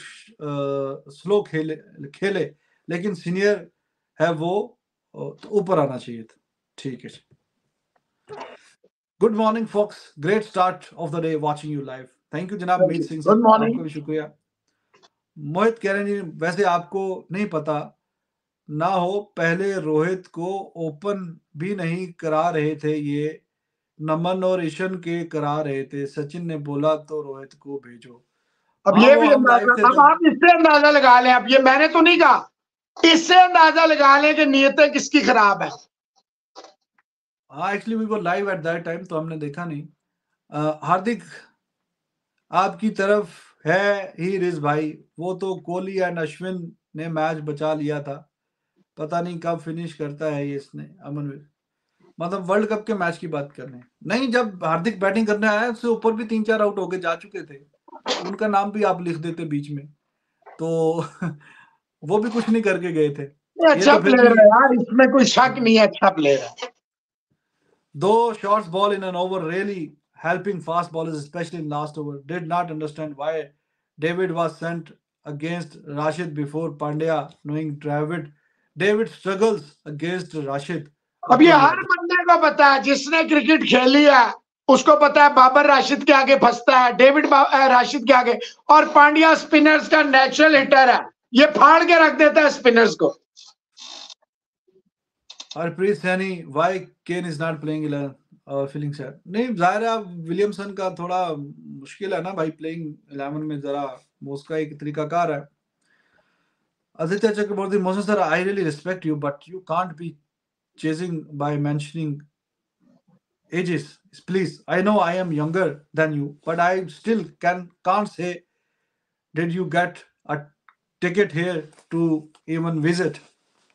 स्लो खेले खेले लेकिन सीनियर है वो तो ऊपर आना चाहिए था। ठीक है। Good morning folks great start of the day watching you live thank you जनाब मीत सिंह गुड मॉर्निंग शुक्रिया। मोहित कह रहे हैं वैसे आपको नहीं पता ना हो पहले रोहित को ओपन भी नहीं करा रहे थे ये नमन और ईशन के करा रहे थे। सचिन ने बोला तो रोहित को भेजो। अब ये भी अंदाज़ा अब आप इससे अंदाज़ा लगा लें। अब ये मैंने तो नहीं कहा। इससे अंदाज़ा लगा लें कि नीयतें किसकी खराब है। हाँ एक्चुअली वी वो लाइव एट दैट टाइम तो हमने देखा नहीं। हार्दिक आपकी तरफ़ है ही रिज भाई। वो तो कोहली एंड अश्विन ने मैच बचा लिया था। पता नहीं कब फिनिश करता है ये इसने अमनवीर। मतलब वर्ल्ड कप के मैच की बात कर रहे हैं। नहीं जब हार्दिक बैटिंग करने आया उससे ऊपर भी तीन चार आउट होके जा चुके थे। उनका नाम भी आप लिख देते बीच में। तो वो भी कुछ नहीं करके गए थे। अच्छा तो प्लेयर है यार इसमें कोई शक नहीं है अच्छा प्लेयर है। दो shots ball in an over really helping fast bowlers specially in last over did not understand why David was sent against Rashid before Pandya knowing Dravid David struggles against Rashid अब ये हर बंदे को पता है जिसने cricket खेली है उसको पता है बाबर राशिद के आगे फंसता है डेविड राशिद के आगे। और पांड्या स्पिनर्स का नेचुरल हिटर है। ये फाड़ के रख देता है स्पिनर्स को। Harpreet Saini is not playing 11 और फीलिंग सैड नहीं ज़ाहिर है विलियमसन का थोड़ा मुश्किल है ना भाई प्लेइंग 11 में जरा उसका एक तरीकाकार है। Aditya Chakraborty, Moses sir, I really respect you, but you can't be chasing by mentioning ages. Please, I know I am younger than you, but I still can can't say did you get a ticket here to even visit?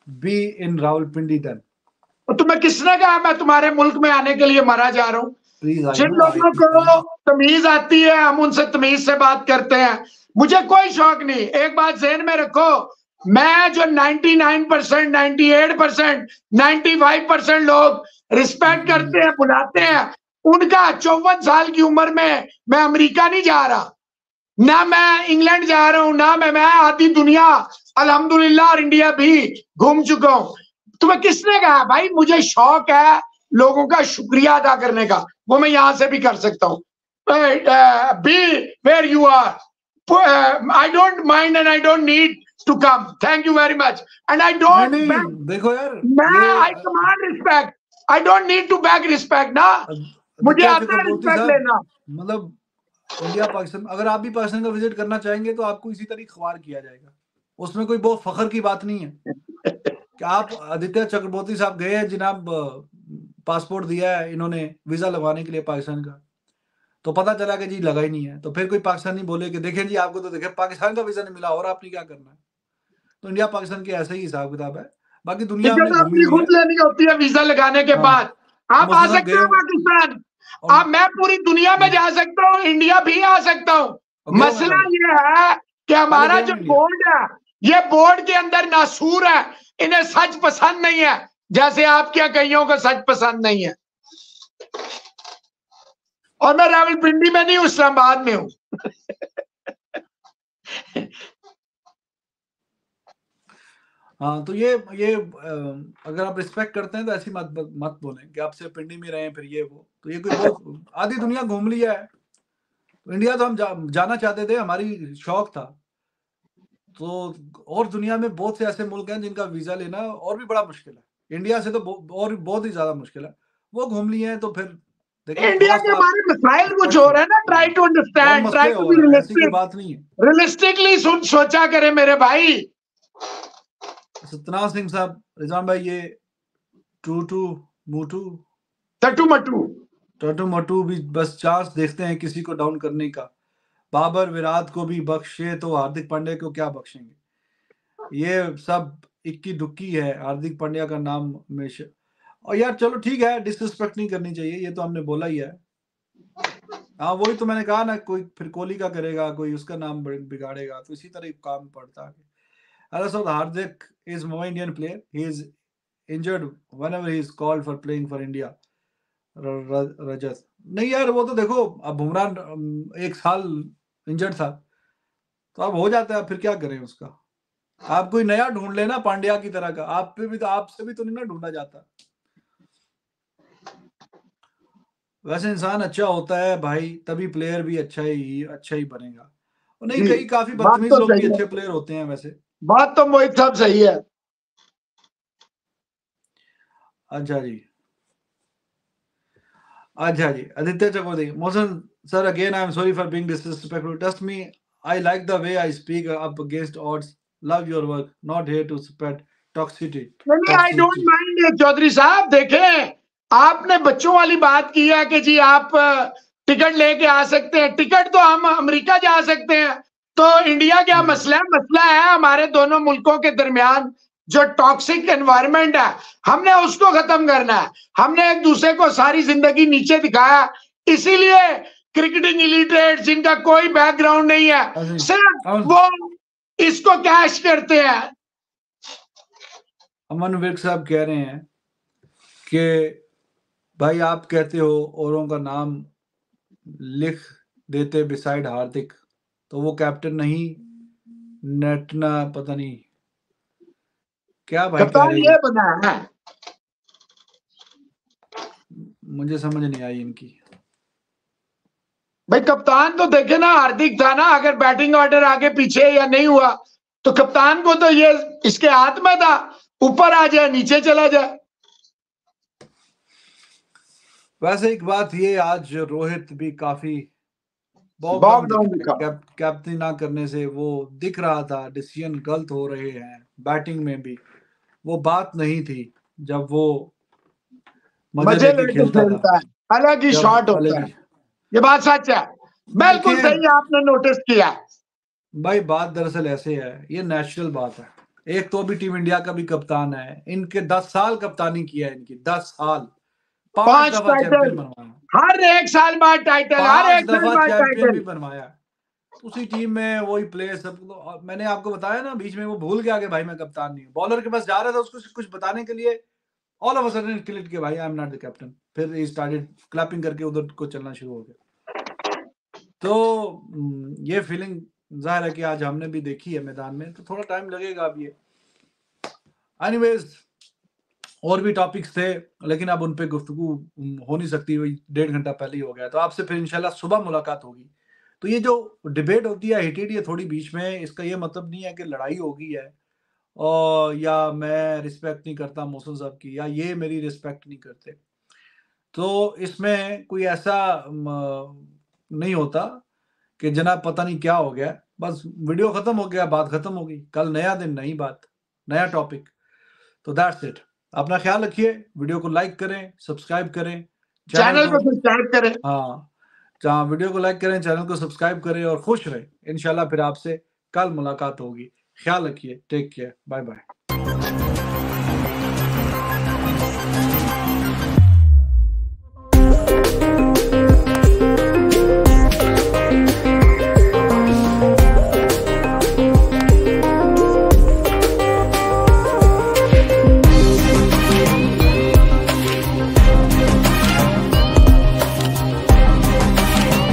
Be in Rawalpindi then. और तुम्हें किसने कहा मैं तुम्हारे मुल्क में आने के लिए मरा जा रहा हूँ जिन लोगों को तमीज आती है हम उनसे तमीज से बात करते हैं मुझे कोई शौक नहीं एक बात जहन में रखो मैं जो 99 percent ninety eight percent ninety five percent लोग रिस्पेक्ट करते हैं बुलाते हैं उनका चौवन साल की उम्र में मैं अमेरिका नहीं जा रहा। ना मैं इंग्लैंड जा रहा हूँ ना मैं मैं आधी दुनिया अल्हम्दुलिल्लाह और इंडिया भी घूम चुका हूँ। तुम्हें किसने कहा? भाई मुझे शौक है लोगों का शुक्रिया अदा करने का। वो मैं यहाँ से भी कर सकता हूँ। Be where you are I don't mind and I don't need to come thank you very much and I नहीं डोंट देखो यार मैं I command respect I don't need to back respect ना? मुझे आता है लेना। मतलब इंडिया पाकिस्तान अगर आप भी पाकिस्तान का विज़िट करना चाहेंगे तो आपको इसी तरह अखबार किया जाएगा। उसमें कोई बहुत फखर की बात नहीं है। कि आप आदित्य चक्रवर्ती साहब गए हैं? जिनाब पासपोर्ट दिया है इन्होंने वीज़ा लगवाने के लिए पाकिस्तान का। तो पता चला कि जी लगा ही नहीं है। तो फिर कोई पाकिस्तानी बोले कि देखें जी आपको तो देखे पाकिस्तान का वीज़ा नहीं मिला और आपने क्या करना है? तो इंडिया पाकिस्तान के ऐसा ही हिसाब किताब है। बाकी दुनिया में अपनी खुद लेनी होती है वीज़ा लगाने के हाँ। बाद आप आ सकते हो पाकिस्तान। अब मैं पूरी दुनिया में जा सकता हूँ इंडिया भी आ सकता हूँ। मसला ये है कि हमारा जो बोर्ड है ये बोर्ड के अंदर नासूर है। इन्हें सच पसंद नहीं है जैसे आपके यहाँ कईयों को सच पसंद नहीं है। और मैं रावलपिंडी में नहीं हूँ इस्लामाबाद में हूँ। हाँ तो ये ये अगर आप रिस्पेक्ट करते हैं तो ऐसी मत मत बोलें कि आप सिर्फ़ पिंडी में रहे फिर ये वो। तो ये कोई बहुत आधी दुनिया घूम लिया है। तो इंडिया तो हम जा, जाना चाहते थे हमारी शौक था। तो और दुनिया में बहुत से ऐसे मुल्क हैं जिनका वीज़ा लेना और भी बड़ा मुश्किल है। इंडिया से तो और भी बहुत ही ज़्यादा मुश्किल है। वो घूम लिए हैं तो फिर इंडिया के हमारे मसाइल कुछ हो रहे हैं ना try to understand try to be realistic बात नहीं है। रियलिस्टिकली सुन सोचा करे मेरे भाई। सत्यनारायण सिंह साहब रिजवान भाई ये टू टू मूटू टटू मटू टटू मटू भी बस चांस देखते हैं किसी को डाउन करने का। बाबर विराट को भी बख्शे तो हार्दिक पांड्या को क्या बख्शेंगे? ये सब इक्की दुक्की है हार्दिक पांड्या का नाम हमेशा। और यार चलो ठीक है डिसरिस्पेक्ट नहीं करनी चाहिए ये तो हमने बोला ही है। हाँ वही तो मैंने कहा ना कोई फिर कोहली का करेगा कोई उसका नाम बिगाड़ेगा तो इसी तरह काम पड़ता है। As of Hardik is more Indian player. He is injured whenever he is called for playing for India. रजत नहीं यार वो तो देखो अब बुमराह एक साल इंजर्ड था। तो अब हो जाता है फिर क्या करें उसका? आप कोई नया ढूंढ लेना पांड्या की तरह का। आप पे भी तो आपसे भी तो नहीं ना ढूंढा जाता। वैसे इंसान अच्छा होता है भाई तभी प्लेयर भी अच्छा ही अच्छा ही बनेगा। नहीं कई काफ़ी बात बदतमीज तो लोग भी अच्छे प्लेयर होते हैं वैसे। बात तो मोहित साहब सही है। अच्छा जी। अच्छा जी Aditya Chakodi Mohsin sir again I am sorry for being disrespectful trust me I like the way I speak up against odds love your work not here to spread toxicity नहीं आई डोंट माइंड चौधरी साहब देखें आपने बच्चों वाली बात की है कि जी आप टिकट लेके आ सकते हैं। टिकट तो हम अमेरिका जा सकते हैं। तो इंडिया क्या हम्म। मसला है? मसला है हमारे दोनों मुल्कों के दरमियान जो टॉक्सिक एनवायरनमेंट है हमने उसको खत्म करना है। हमने एक दूसरे को सारी ज़िंदगी नीचे दिखाया। इसीलिए क्रिकेटिंग इलिटरेट जिनका कोई बैकग्राउंड नहीं है सिर्फ़ वो इसको कैश करते हैं। अमन विर्क साहब कह रहे हैं कि भाई आप कहते हो औरों का नाम लिख देते बिसाइड हार्दिक। तो वो कैप्टन नहीं नटना पता नहीं क्या भाई कप्तान ये है। मुझे समझ नहीं आई इनकी। भाई कप्तान तो देखे ना हार्दिक था ना अगर बैटिंग ऑर्डर आगे पीछे या नहीं हुआ तो कप्तान को तो ये इसके हाथ में था ऊपर आ जाए नीचे चला जाए। वैसे एक बात ये आज रोहित भी काफ़ी बॉग डाउन दिखा कैप, कैप्टन ना करने से वो दिख रहा था डिसीज़न गलत हो रहे हैं बैटिंग में भी। वो बात नहीं थी जब वो मज़े मज़े लेके लेके खेलता खेलता है अलग ही शॉट होता है। ये बात सच है। बिल्कुल सही आपने नोटिस किया। भाई बात दरअसल ऐसे है ये नेचुरल बात है। एक तो भी टीम इंडिया का भी कप्तान है इनके दस साल कप्तानी किया है इनकी दस साल। पाँच टाइटल हर एक साल बाद टाइटल हर एक साल बाद चैंपियन भी टाइटल बनवाया। उसी टीम में वही प्लेयर सब तो मैंने आपको बताया ना बीच में वो भूल गया कि भाई मैं कप्तान नहीं हूँ। बॉलर के पास जा रहा था उसको कुछ बताने के लिए। All of a sudden click के भाई I am not the captain फिर ही स्टार्टेड क्लैपिंग करके उधर को चलना शुरू हो गया। तो ये फीलिंग ज़ाहिर है कि आज हमने भी देखी है मैदान में तो थोड़ा टाइम लगेगा अब ये। एनीवेज और भी टॉपिक्स थे, लेकिन अब उन पे गुफ्तगू हो नहीं सकती, वही डेढ़ घंटा पहले ही हो गया। तो आपसे फिर इंशाल्लाह सुबह मुलाकात होगी। तो ये जो डिबेट होती है हिटेड ये थोड़ी बीच में, इसका ये मतलब नहीं है कि लड़ाई होगी है, और या मैं रिस्पेक्ट नहीं करता मौसम साहब की, या ये मेरी रिस्पेक्ट नहीं करते। तो इसमें कोई ऐसा नहीं होता कि जनाब पता नहीं क्या हो गया। बस वीडियो खत्म हो गया, बात खत्म हो गई। कल नया दिन, नई बात, नया टॉपिक तो दैट्स इट अपना ख्याल रखिए वीडियो को लाइक करें सब्सक्राइब करें चैनल को सब्सक्राइब करें। हाँ जहाँ वीडियो को लाइक करें चैनल को सब्सक्राइब करें और खुश रहें। इनशाला फिर आपसे कल मुलाकात होगी। ख्याल रखिए टेक केयर बाय बाय